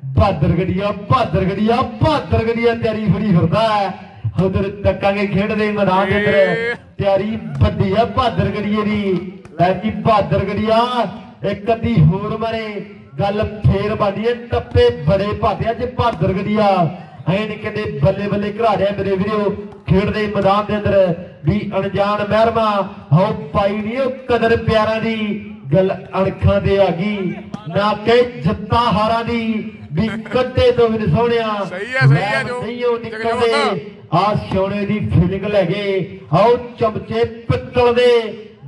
ਬਹਾਦਰ ਗੜੀਆ ਬਹਾਦਰ ਗੜੀਆ ਬਹਾਦਰ ਗੜੀਆ ਤਿਆਰੀ ਫੜੀ ਫਿਰਦਾ ਉਧਰ ਤੱਕਾਂਗੇ ਖੇਡ ਦੇ ਮੈਦਾਨ ਦੇ ਅੰਦਰ। ਤਿਆਰੀ ਵੱਡੀ ਆ ਬਹਾਦਰ ਗੜੀਏ ਦੀ। ਲੈ ਜੀ ਬਹਾਦਰ ਗੜੀਆ ਇੱਕ ਅੱਧੀ ਹੋਰ ਮਾਰੇ ਗੱਲ ਫੇਰ ਬਾਡੀਏ ਟੱਪੇ ਬੜੇ ਭਾਦੇ ਅੱਜ ਬਹਾਦਰ ਗੜੀਆ ਐਂ ਨੀ ਕਹਿੰਦੇ ਬੱਲੇ ਬੱਲੇ ਘਰਾ ਰਿਹਾ ਮੇਰੇ ਵੀਰੋ ਖੇਡਦੇ ਮੈਦਾਨ ਦੇ ਅੰਦਰ ਵੀ ਅਣਜਾਣ ਮਹਿਰਮਾ ਹੋ ਪਾਈ ਨਹੀਂ ਉਹ ਕਦਰ ਪਿਆਰਾਂ ਦੀ ਗੱਲ ਅਣਖਾਂ ਤੇ ਆ ਗਈ ਨਾ ਕਿ ਜਿੱਤਾਂ ਹਾਰਾਂ ਦੀ ਵੀ ਕੱਟੇ ਤੋਂ ਵੀ ਸੋਹਣਿਆ ਸਹੀ ਹੈ, ਸਹੀ ਹੈ ਜੋ। ਨਹੀਂ ਉਹ। ਨਿਕਲਦੇ ਆ ਸੋਨੇ ਦੀ ਫੀਲਿੰਗ ਲੈ ਗਏ ਆਓ ਚਮਚੇ ਪਿੱਤਲ ਦੇ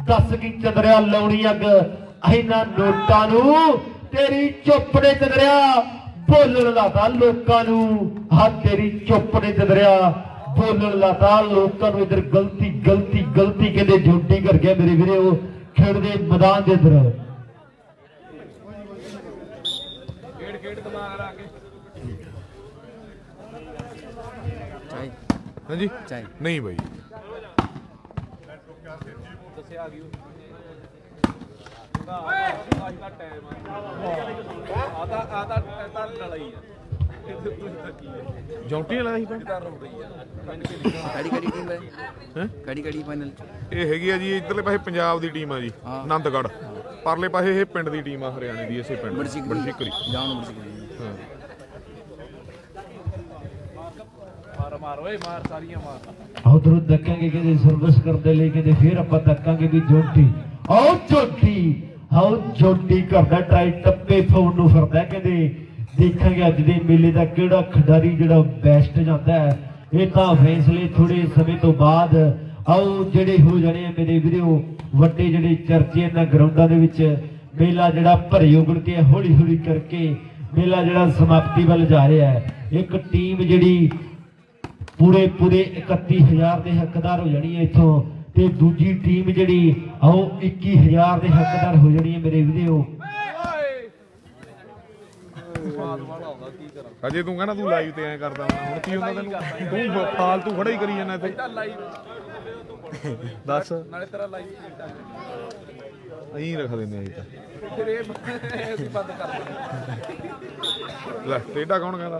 ਦੱਸ ਕੀ ਚੰਦਰਿਆ ਲਾਉਣੀ ਅੱਗ? ਇਹਨਾਂ ਨੋਟਾਂ ਨੂੰ ਤੇਰੀ ਚੁੱਪ ਨੇ ਚੰਦਰਿਆ ਬੋਲਣ ਲਾਤਾ ਲੋਕਾਂ ਨੂੰ। ਹਾਂ ਤੇਰੀ ਚੁੱਪ ਨੇ ਚੰਦਰਿਆ ਬੋਲਣ ਲਾਤਾ ਲੋਕਾਂ ਨੂੰ। ਇਧਰ ਗਲਤੀ ਗਲਤੀ ਗਲਤੀ ਕਹਿੰਦੇ ਝੂਠੀ ਕਰ ਗਿਆ ਮੇਰੇ ਵੀਰੇ ਉਹ ਖੇਡਦੇ ਮੈਦਾਨ ਦੇ ਅੰਦਰ ਹਾਂਜੀ? ਨਹੀਂ ਬਾਈ। ਦੱਸਿਆ ਆ ਗਈ। ਆਦਾ ਆਦਾ ਤਾਂ ਲੜਾਈ ਆ। ਜੌਂਟੀ ਵਾਲਾ ਸੀ ਤਾਂ ਕਿਹੜੀ ਕਿਹੜੀ ਟੀਮ ਹੈ? ਹੈਂ? ਕਿਹੜੀ ਕਿਹੜੀ ਫਾਈਨਲ ਇਹ ਹੈਗੀ ਆ ਜੀ ਇਧਰਲੇ ਪਾਸੇ ਪੰਜਾਬ ਦੀ ਟੀਮ ਆ ਜੀ ਆਨੰਦਗੜ੍ਹ। ਪਰਲੇ ਪਾਸੇ ਇਹ ਪਿੰਡ ਦੀ ਟੀਮ ਆ ਹਰਿਆਣੇ ਦੀ ਇਸੇ ਪਿੰਡ ਬੜਸਿਕਰੀ। ਜਾਣ ਬੜਸਿਕਰੀ। ਹਾਂ। ਮਾਰ ਮਾਰ, ਓਏ ਮਾਰ, ਸਾਰੀਆਂ ਮਾਰ। ਉਧਰੋਂ ਦੱਕਾਂਗੇ ਕਹਿੰਦੇ ਸਰਵਿਸ ਕਰਦੇ ਲਈ ਕਹਿੰਦੇ ਫਿਰ ਆਪਾਂ ਦੱਕਾਂਗੇ ਵੀ ਜੋਟੀ। ਆਓ ਜੋਟੀ ਆਓ ਜੋਟੀ ਕਰਦਾ ਟਰਾਈ ਟੱਪੇ ਫੋਨ ਨੂੰ ਫਿਰਦਾ ਕਹਿੰਦੇ ਦੇਖਾਂਗੇ ਅੱਜ ਦੇ ਮੇਲੇ ਦਾ ਕਿਹੜਾ ਖਿਡਾਰੀ ਜਿਹੜਾ ਬੈਸਟ ਜਾਂਦਾ ਹੈ। ਇਹ ਤਾਂ ਫੈਸਲੇ ਥੋੜੇ ਸਮੇਂ ਤੋਂ ਬਾਅਦ ਆਓ ਜਿਹੜੇ ਹੋ ਜਾਣੇ ਆ ਮੇਰੇ ਵੀਰੋ, ਵੱਡੇ ਜਿਹੜੇ ਚਰਚੇ ਇਹਨਾਂ ਗਰਾਊਂਡਾਂ ਦੇ ਵਿੱਚ, ਮੇਲਾ ਜਿਹੜਾ ਭਰੇ ਉਗੜ ਕੇ ਹੌਲੀ ਹੌਲੀ ਕਰਕੇ ਮੇਲਾ ਜਿਹੜਾ ਸਮਾਪਤੀ ਵੱਲ ਜਾ ਰਿਹਾ ਹੈ। ਇੱਕ ਟੀਮ ਜਿਹੜੀ ਪੂਰੇ ਪੂਰੇ 31000 ਦੇ ਹੱਕਦਾਰ ਹੋ ਜਾਣੀ ਹੈ ਇੱਥੋਂ। ਤੇ ਦੂਜੀ ਟੀਮ ਜਿਹੜੀ ਆਓ 21000 ਦੇ ਹੱਕਦਾਰ ਹੋ ਜਾਣੀ ਹੈ ਮੇਰੇ ਵੀਡੀਓ ਅਜੇ ਤੂੰ ਕਹਿੰਦਾ ਤੂੰ ਲਾਈਵ ਤੇ ਐ ਕਰਦਾ ਹੁਣ ਕੀ ਹੁੰਦਾ ਤੈਨੂੰ? ਤੂੰ ਫਾਲਤੂ ਖੜਾ ਹੀ ਕਰੀ ਜਾਂਦਾ ਇੱਥੇ। ਦੱਸ। ਨਾਲੇ ਤੇਰਾ ਲਾਈਵ ਅਹੀਂ ਰੱਖ ਦਿੰਦੇ ਆ ਜੀ ਤਾਂ। ਫਿਰ ਲੈ ਟੇਡਾ ਕੌਣ ਕਹਿੰਦਾ?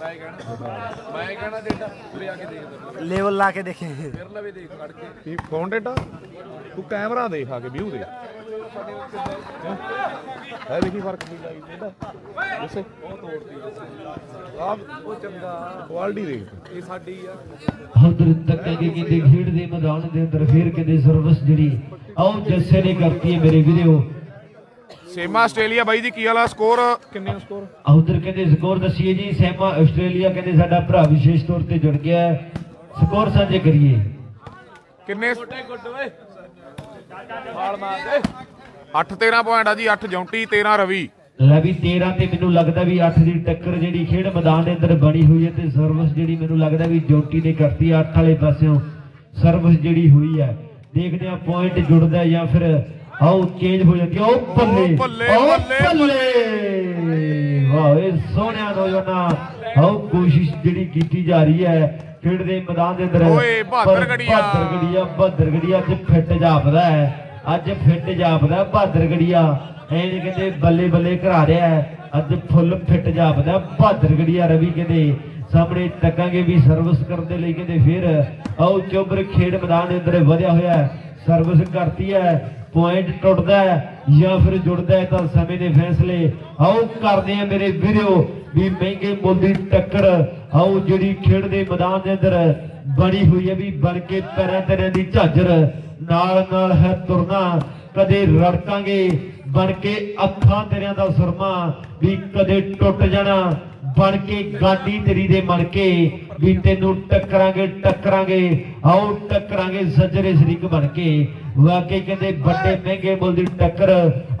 ਮੈਂ ਕਹਿਣਾ ਮੈਂ ਕਹਿਣਾ ਟੇਡਾ ਉਰੇ ਆ ਕੇ ਦੇਖ ਲੈਵਲ ਲਾ ਕੇ ਦੇਖੇ। ਫਿਰ ਲਵੇ ਦੇਖ ਕੱਢ ਕੇ ਫੋਨ ਟੇਡਾ ਤੂੰ ਕੈਮਰਾ ਦੇਖ ਆ ਕੇ ਵੀਊ ਦੇ ਹੈ ਦੇਖੀ ਫ਼ਰਕ ਕੀ ਲਾਈ ਇਹਦਾ ਦੱਸੇ। ਉਹ ਤੋੜਦੀ ਆਪ ਉਹ ਚੰਗਾ। ਕੁਆਲਿਟੀ ਦੇਖ। ਇਹ ਸਾਡੀ ਆ। ਹਜ਼ਰਤ ਤੱਕ ਕਿ ਕਿਤੇ ਖੇਡ ਦੇ ਮੈਦਾਨ ਦੇ ਅੰਦਰ ਫੇਰ ਕਿਤੇ ਸਰਵਿਸ ਜਿਹੜੀ ਆਓ ਜੱਸੇ ਨੇ ਕਰਤੀ ਮੇਰੇ ਵੀਡੀਓ ਸੇਮਾ ਆਸਟ੍ਰੇਲੀਆ ਬਾਈ ਜੀ ਕੀ ਵਾਲਾ ਸਕੋਰ? ਕਿੰਨੇ ਸਕੋਰ? ਉਧਰ ਕਹਿੰਦੇ ਸਕੋਰ ਦੱਸੀਏ ਜੀ ਸੈਮਾ ਆਸਟ੍ਰੇਲੀਆ ਕਹਿੰਦੇ ਸਾਡਾ ਭਰਾ ਵਿਸ਼ੇਸ਼ ਤੌਰ ਤੇ ਜੁੜ ਗਿਆ ਹੈ। ਸਕੋਰ ਸਾਂਝੇ ਕਰੀਏ। ਕਿੰਨੇ ਗੁੱਡੇ ਗੁੱਡ ਓਏ ਹਾਲ ਮਾਰ ਦੇ 8 13 ਪੁਆਇੰਟ ਆ ਜੀ 8 ਜੌਂਟੀ 13 ਰਵੀ। ਲੈ ਵੀ 13 ਤੇ ਮੈਨੂੰ ਲੱਗਦਾ ਵੀ 8 ਦੀ ਟੱਕਰ ਜਿਹੜੀ ਖੇਡ ਮੈਦਾਨ ਦੇ ਅੰਦਰ ਬਣੀ ਹੋਈ ਹੈ ਤੇ ਸਰਵਿਸ ਜਿਹੜੀ ਮੈਨੂੰ ਲੱਗਦਾ ਵੀ ਜੋਟੀ ਨੇ ਕਰਤੀ 8 ਵਾਲੇ ਪਾਸਿਓਂ ਸਰਵਿਸ ਜਿਹੜੀ ਹੋਈ ਹੈ। ਦੇਖਦੇ ਆ ਪੁਆਇੰਟ ਜੁੜਦਾ ਜਾਂ ਫਿਰ ਆਓ ਚੇਂਜ ਹੋ ਜਾਂਦੀ ਹੈ। ਉਹ ਬੱਲੇ ਓ ਬੱਲੇ, ਵਾਹ ਇਹ ਸੋਹਣਿਆ ਨੌਜਵਾਨਾਂ। ਆਓ ਕੋਸ਼ਿਸ਼ ਜਿਹੜੀ ਕੀਤੀ ਜਾ ਰਹੀ ਹੈ ਖੇਡ ਦੇ ਮੈਦਾਨ ਦੇ ਅੰਦਰ। ਓਏ, ਬਹਾਦਰ ਗੜੀਆ। ਬਹਾਦਰ ਗੜੀਆ ਬਹਾਦਰ ਗੜੀਆ ਅੱਜ ਫਿੱਟ ਜਾਪਦਾ ਹੈ। ਅੱਜ ਫਿੱਟ ਜਾਪਦਾ ਬਹਾਦਰ ਗੜੀਆ ਐਂ ਨੀ ਕਹਿੰਦੇ ਬੱਲੇ ਬੱਲੇ ਕਰਾ ਰਿਹਾ ਹੈ। ਅੱਜ ਫੁੱਲ ਫਿੱਟ ਜਾਪਦਾ ਬਹਾਦਰ ਗੜੀਆ ਰਵੀ ਕਹਿੰਦੇ ਸਾਹਮਣੇ ਤੱਕਾਂਗੇ ਵੀ ਸਰਵਿਸ ਕਰਨ ਦੇ ਲਈ ਕਹਿੰਦੇ ਫਿਰ। ਆਓ ਚੋਬਰ ਖੇਡ ਮੈਦਾਨ ਦੇ ਅੰਦਰ ਵਧਿਆ ਹੋਇਆ ਹੈ। ਸਰਵਿਸ ਕਰਤੀ ਹੈ। ਪੁਆਇੰਟ ਟੁੱਟਦਾ ਹੈ ਜਾਂ ਫਿਰ ਜੁੜਦਾ ਹੈ ਤਾਂ ਸਮੇਂ ਦੇ ਫੈਸਲੇ ਆਓ ਕਰਦੇ ਆ ਮੇਰੇ ਵੀਰੋ ਵੀ ਮਹਿੰਗੇ ਮੁੱਲ ਦੀ ਟੱਕਰ ਆਓ ਜਿਹੜੀ ਖੇਡ ਦੇ ਮੈਦਾਨ ਦੇ ਅੰਦਰ ਬਣੀ ਹੋਈ ਹੈ ਵੀ ਬਣ ਕੇ ਤਰ੍ਹਾਂ ਤਰ੍ਹਾਂ ਦੀ ਝਾਜਰ ਨਾਲ ਨਾਲ ਹੈ ਤੁਰਨਾ, ਕਦੇ ਰੜਕਾਂਗੇ, ਬਣ ਕੇ ਅੱਖਾਂ ਤੇਰਿਆਂ ਦਾ ਸੁਰਮਾ ਵੀ ਕਦੇ ਟੁੱਟ ਜਾਣਾ। ਬਣ ਕੇ ਗਾਡੀ ਤੇਰੀ ਦੇ ਮਣ ਕੇ ਵੀ ਤੈਨੂੰ ਟੱਕਰਾਂਗੇ ਟੱਕਰਾਂਗੇ, ਆਓ ਟੱਕਰਾਂਗੇ ਸੱਜਰੇ ਸ਼ਰੀਕ ਬਣ ਕੇ। ਵਾਕਈ ਕਹਿੰਦੇ ਵੱਡੇ ਮਹਿੰਗੇ ਮੁੱਲ ਦੀ ਟੱਕਰ,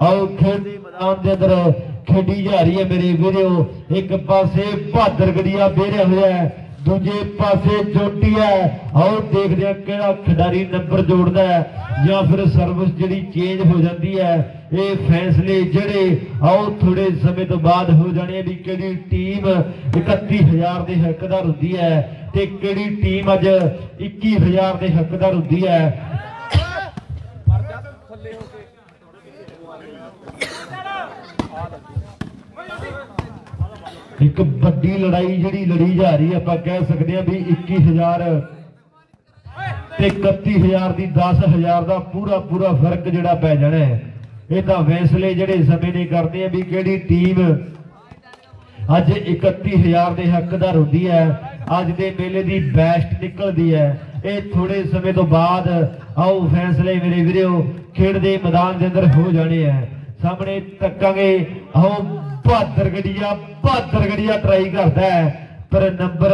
ਆਓ ਖੇਡ ਦੇ ਮੈਦਾਨ ਦੇ ਅੰਦਰ ਖੇਡੀ ਜਾ ਰਹੀ ਹੈ ਮੇਰੇ ਵੀਰੋ। ਇੱਕ ਪਾਸੇ ਬਹਾਦਰ ਗੜੀਆ ਬੇਰਿਆ ਹੋਇਆ ਹੈ ਦੂਜੇ ਪਾਸੇ ਜੋਟੀ ਹੈ। ਆਓ ਦੇਖਦੇ ਆ ਕਿਹੜਾ ਖਿਡਾਰੀ ਨੰਬਰ ਜੋੜਦਾ ਹੈ ਜਾਂ ਫਿਰ ਸਰਵਿਸ ਜਿਹੜੀ ਚੇਂਜ ਹੋ ਜਾਂਦੀ ਹੈ। ਇਹ ਫੈਸਲੇ ਜਿਹੜੇ ਆਓ ਥੋੜੇ ਸਮੇਂ ਤੋਂ ਬਾਅਦ ਹੋ ਜਾਣੇ ਆ ਵੀ ਕਿਹੜੀ ਟੀਮ 31000 ਦੇ ਹੱਕਦਾਰ ਹੁੰਦੀ ਹੈ ਤੇ ਕਿਹੜੀ ਟੀਮ ਅੱਜ 21000 ਦੇ ਹੱਕਦਾਰ ਹੁੰਦੀ ਹੈ। ਥੱਲੇ ਹੋ ਕੇ। ਇੱਕ ਵੱਡੀ ਲੜਾਈ ਜਿਹੜੀ ਲੜੀ ਜਾ ਰਹੀ ਹੈ, ਆਪਾਂ ਕਹਿ ਸਕਦੇ ਹਾਂ ਵੀ 21000 ਤੇ 31000 ਦੀ 10000 ਦਾ ਪੂਰਾ ਪੂਰਾ ਫ਼ਰਕ ਜਿਹੜਾ ਪੈ ਜਾਣਾ ਹੈ। ਇਹ ਤਾਂ ਫੈਸਲੇ ਜਿਹੜੇ ਸਮੇਂ ਨੇ ਕਰਦੇ ਆ ਵੀ ਕਿਹੜੀ ਟੀਮ ਅੱਜ 31000 ਦੇ ਹੱਕਦਾਰ ਹੁੰਦੀ ਹੈ, ਅੱਜ ਦੇ ਮੇਲੇ ਦੀ ਬੈਸਟ ਨਿਕਲਦੀ ਹੈ। ਇਹ ਥੋੜੇ ਸਮੇਂ ਤੋਂ ਬਾਅਦ ਆਓ ਫੈਸਲੇ ਮੇਰੇ ਵੀਰੋ, ਖੇਡ ਦੇ ਮੈਦਾਨ ਦੇ ਅੰਦਰ ਹੋ ਜਾਣੇ ਆ ਸਾਹਮਣੇ ਤੱਕਾਂਗੇ, ਆਓ ਬਹਾਦਰ ਗੜੀਆ ਬਹਾਦਰ ਗੜੀਆ ਟਰਾਈ ਕਰਦਾ ਹੈ। ਪਰ ਨੰਬਰ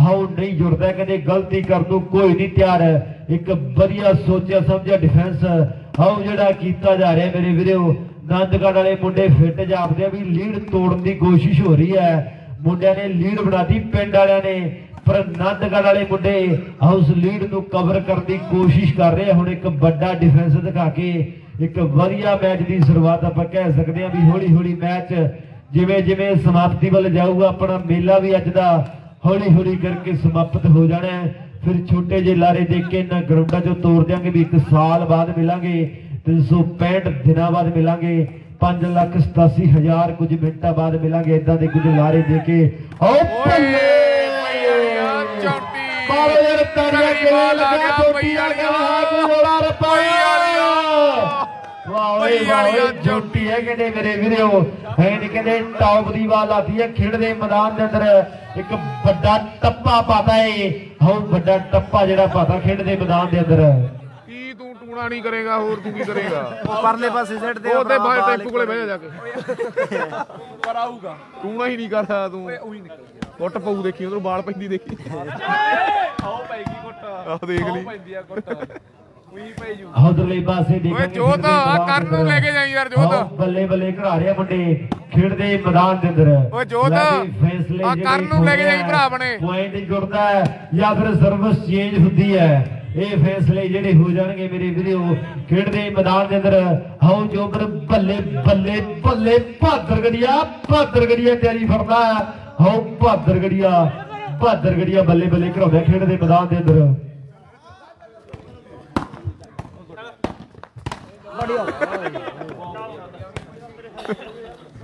ਆਓ ਨਹੀਂ ਜੁੜਦਾ, ਕਹਿੰਦੇ ਗਲਤੀ ਕਰਨ ਨੂੰ ਕੋਈ ਨਹੀਂ ਤਿਆਰ। ਇੱਕ ਵਧੀਆ ਸੋਚਿਆ ਸਮਝਿਆ ਡਿਫੈਂਸ ਆਓ ਜਿਹੜਾ ਕੀਤਾ ਜਾ ਰਿਹਾ ਮੇਰੇ ਵੀਰੋ, ਨੰਦਗੜ੍ਹ ਵਾਲੇ ਮੁੰਡੇ ਫਿੱਟ ਜਾਪਦੇ ਆ ਵੀ ਲੀਡ ਤੋੜਨ ਦੀ ਕੋਸ਼ਿਸ਼ ਹੋ ਰਹੀ ਹੈ। ਮੁੰਡਿਆਂ ਨੇ ਲੀਡ ਬਣਾਤੀ ਪਿੰਡ ਵਾਲਿਆਂ ਨੇ। ਪਰ ਨੰਦਗੜ੍ਹ ਵਾਲੇ ਮੁੰਡੇ ਹਾਊਸ ਲੀਡ ਨੂੰ ਕਵਰ ਕਰਨ ਦੀ ਕੋਸ਼ਿਸ਼ ਕਰ ਰਹੇ ਹੁਣ ਇੱਕ ਵੱਡਾ ਡਿਫੈਂਸ ਦਿਖਾ ਕੇ ਇੱਕ ਵਧੀਆ ਮੈਚ ਦੀ ਸ਼ੁਰੂਆਤ ਆਪਾਂ ਕਹਿ ਸਕਦੇ ਹਾਂ ਵੀ ਹੌਲੀ ਹੌਲੀ ਮੈਚ ਜਿਵੇਂ ਜਿਵੇਂ ਸਮਾਪਤੀ ਵੱਲ ਜਾਊਗਾ ਆਪਣਾ ਮੇਲਾ ਵੀ ਅੱਜ ਦਾ ਹੌਲੀ ਹੌਲੀ ਕਰਕੇ ਸਮਾਪਤ ਹੋ ਜਾਣਾ ਹੈ। ਫਿਰ ਛੋਟੇ ਜਿਹੇ ਲਾਰੇ ਦੇਖ ਕੇ ਇਹਨਾਂ ਗਰਾਊਂਡਾਂ 'ਚੋਂ ਤੋਰ ਦਿਆਂਗੇ ਵੀ ਇੱਕ ਸਾਲ ਬਾਅਦ ਮਿਲਾਂਗੇ 365 ਦਿਨਾਂ ਬਾਅਦ ਮਿਲਾਂਗੇ 5 ਲੱਖ 87 ਹਜ਼ਾਰ ਕੁਝ ਮਿੰਟਾਂ ਬਾਅਦ ਮਿਲਾਂਗੇ ਇਦਾਂ ਦੇ ਕੁਝ ਲਾਰੇ ਦੇ ਕੇ। ਓ ਚੌਂਤੀ ਬਾਰੇ ਯਾਰ ਤਗੜੀ ਕਿਵੇਂ ਆ ਗਿਆ ਵਾਲੀਆ। ਕੋਈ ਰੋਲਾ ਰੱਪਾ। ਵਾਲੀਆ ਓਏ ਚੋਟੀ ਹੈ ਕਹਿੰਦੇ ਮੇਰੇ ਵੀਰੋ ਹੈ ਨਹੀਂ ਕਹਿੰਦੇ ਟੌਪ ਦੀ ਬਾਲ ਆਦੀ ਹੈ ਖੇਡ ਦੇ ਮੈਦਾਨ ਦੇ ਅੰਦਰ। ਇੱਕ ਵੱਡਾ ਟੱਪਾ ਪਾਤਾ ਏ। ਹਉ ਵੱਡਾ ਟੱਪਾ ਜਿਹੜਾ ਪਾਤਾ ਖੇਡ ਦੇ ਮੈਦਾਨ ਦੇ ਅੰਦਰ। ਕੀ ਤੂੰ ਟੂਣਾ ਨਹੀਂ ਕਰੇਗਾ ਹੋਰ ਤੂੰ ਕੀ ਕਰੇਗਾ? ਉਹ ਪਰਲੇ ਪਾਸੇ ਸਿੱਟ ਦੇ ਉਹ ਤੇ ਆਪਣਾ ਬਾਹਰ ਟੈਂਪੂ ਕੋਲੇ ਬਹਿ ਜਾ ਜਾ ਕੇ। ਪਰ ਆਊਗਾ। ਟੂਣਾ ਹੀ ਨਹੀਂ ਕਰਦਾ ਤੂੰ। ਉਹੀ ਨਿਕਲ ਗਿਆ। ਕੁੱਟ ਪਊ ਦੇਖੀ ਉਧਰੋਂ ਬਾਲ ਪੈਂਦੀ ਦੇਖੀ। ਆਓ ਪੈਗੀ ਆਹ ਦੇਖ ਲਈ। ਪੈਂਦੀ ਆ ਗੁੱਟ ਉਧਰਲੇ ਪਾਸੇ ਦੇਖਾਂਗੇ ਓਏ ਜੋਤ, ਆਹ ਕਰਨ ਨੂੰ ਲੈ ਕੇ। ਜਾਈਂ ਯਾਰ ਜੋਤ। ਬੱਲੇ ਬੱਲੇ ਘੜਾ ਰਿਹਾ ਮੁੰਡੇ ਖੇਡਦੇ ਮੈਦਾਨ ਦੇ ਅੰਦਰ ਓਏ ਜੋਤ, ਜਿਹੜੇ ਕਰਨ ਨੂੰ ਲੈ ਕੇ ਜਾਈਂ ਆ, ਭਰਾ ਬਣੇ। ਪੁਆਇੰਟ ਜੁੜਦਾ ਹੈ ਜਾਂ ਫਿਰ ਸਰਵਿਸ ਚੇਂਜ ਹੁੰਦੀ ਹੈ ਇਹ ਫੈਸਲੇ ਜਿਹੜੇ ਹੋ ਜਾਣਗੇ ਮੇਰੇ ਵੀਰੋ ਖੇਡਦੇ ਮੈਦਾਨ ਦੇ ਅੰਦਰ ਹਾਉ ਜੋਬਰ ਬੱਲੇ ਬੱਲੇ ਬੱਲੇ ਬਹਾਦਰ ਗੜੀਆ ਬਹਾਦਰ ਗੜੀਆ ਤਿਆਰੀ ਫੜਦਾ ਹਾਉ ਬਹਾਦਰ ਗੜੀਆ ਬਹਾਦਰ ਗੜੀਆ ਬੱਲੇ ਬੱਲੇ ਘਰਾਉਂਦਾ ਖੇਡਦੇ ਮੈਦਾਨ ਦੇ ਅੰਦਰ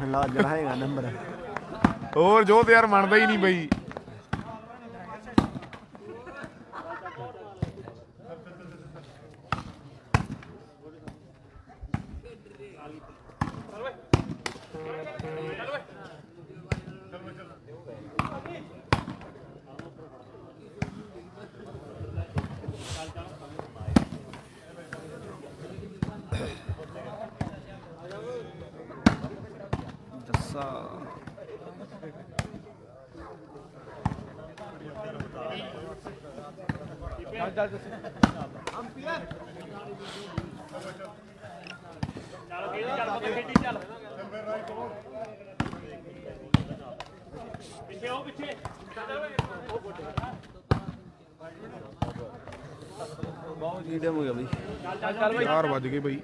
ਲਾ ਜੜਾਏਗਾ ਨੰਬਰ। ਹੋਰ ਜੋਤ ਯਾਰ ਮੰਨਦਾ ਹੀ ਨਹੀਂ ਬਈ। ਦੱਸਾ ਬਹੁਤ ਮੀਡੀਅਮ ਹੋ ਗਿਆ ਬਈ। ਚਾਰ ਵੱਜ ਗਏ ਬਈ।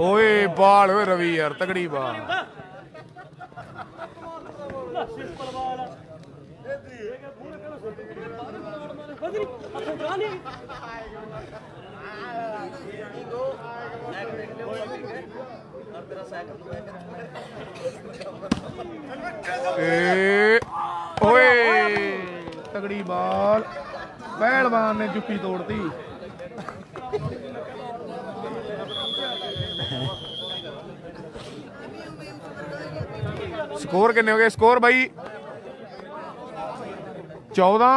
ਓਏ ਬਾਲ, ਓਏ ਰਵੀ ਯਾਰ ਤਗੜੀ ਬਾਲ। ਏ, ਓਏ ਤਗੜੀ ਬਾਲ। ਪਹਿਲਵਾਨ ਨੇ ਜੁੱਤੀ ਤੋੜਤੀ। ਸਕੋਰ ਕਿੰਨੇ ਹੋ ਗਏ? ਸਕੋਰ ਬਾਈ 14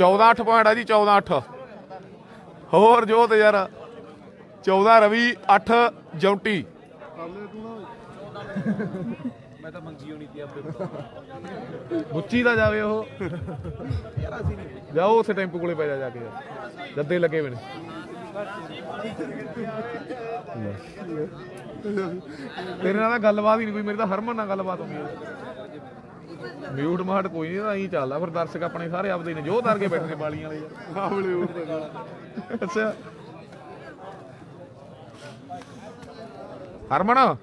14 8 ਪੁਆਇੰਟ ਆ ਜੀ 14 8 ਹੋਰ ਜੋਤ ਯਾਰ 14 ਰਵੀ 8 ਜੌਂਟੀ। ਮੈਂ ਤਾਂ ਮੰਗੀ ਹੋਣੀ ਤੀ ਆਪੇ ਬੁੱਚੀ ਦਾ ਜਾਵੇ ਉਹ ਜਾਓ ਉੱਥੇ ਟੈਂਪੂ ਕੋਲੇ ਪੈ ਜਾ ਜਾ ਕੇ ਯਾਰ। ਜੱਦੇ ਲੱਗੇ ਹੋਏ ਨੇ। ਤੇਰੇ ਨਾਲ ਤਾਂ ਗੱਲਬਾਤ ਹੀ ਨਹੀਂ ਕੋਈ, ਮੇਰੀ ਤਾਂ ਹਰਮਨ ਨਾਲ ਗੱਲਬਾਤ ਹੁੰਦੀ ਹੈ। ਮਿਊਟ ਮਾਟ ਕੋਈ ਨਹੀਂ ਤਾਂ ਐਂ ਚੱਲਦਾ ਫਿਰ ਦਰਸ਼ਕ ਆਪਣੇ ਸਾਰੇ ਆਪਦੇ ਨੇ, ਜੋ ਦਰ ਕੇ ਬੈਠੇ ਨੇ ਬਾਲੀਆਂ ਵਾਲੇ। ਆਵਲੇ ਉੱਤੇ ਅੱਛਾ। ਹਰਮਨ,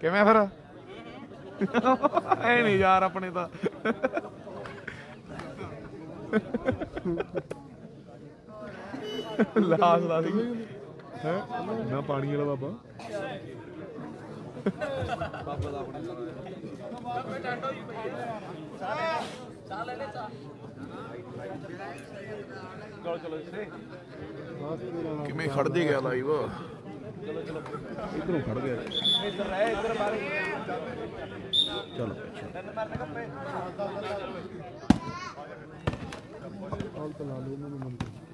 ਕਿਵੇਂ ਫਿਰ? ਐ ਨਹੀਂ ਯਾਰ, ਆਪਣੇ ਤਾਂ। ਲਾਸ ਲਾ ਸੀ ਹੈ? ਨਾ ਪਾਣੀ ਵਾਲਾ ਬਾਬਾ। ਕਿਵੇਂ ਖੜ ਜੇ ਗਿਆ ਲਾਈਵ ਇਧਰੋਂ ਖੜ ਗਿਆ। ਇੱਧਰ ਰਹਿ ਇੱਧਰ ਬਾਰੇ ਚਲੋ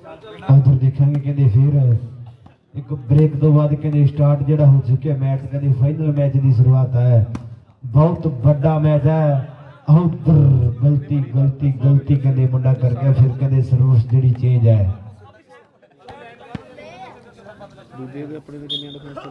ਉਧਰ ਦੇਖਾਂਗੇ, ਕਹਿੰਦੇ ਫਿਰ ਇੱਕ ਬ੍ਰੇਕ ਤੋਂ ਬਾਅਦ ਕਹਿੰਦੇ ਸਟਾਰਟ ਜਿਹੜਾ ਹੋ ਚੁੱਕਿਆ ਮੈਚ ਕਹਿੰਦੇ ਫਾਈਨਲ ਮੈਚ ਦੀ ਸ਼ੁਰੂਆਤ ਹੈ। ਬਹੁਤ ਵੱਡਾ ਮੈਚ ਹੈ। ਉਧਰ ਗਲਤੀ ਗਲਤੀ ਗਲਤੀ ਕਹਿੰਦੇ ਮੁੰਡਾ ਕਰ ਗਿਆ, ਫਿਰ ਕਹਿੰਦੇ ਸਰਵਿਸ ਜਿਹੜੀ ਚੇਂਜ ਹੈ। ਦੂਜੇ ਦੇ ਆਪਣੇ ਦੇ ਕਿੰਨੀਆਂ ਡਿਫੈਂਸ ਕਰ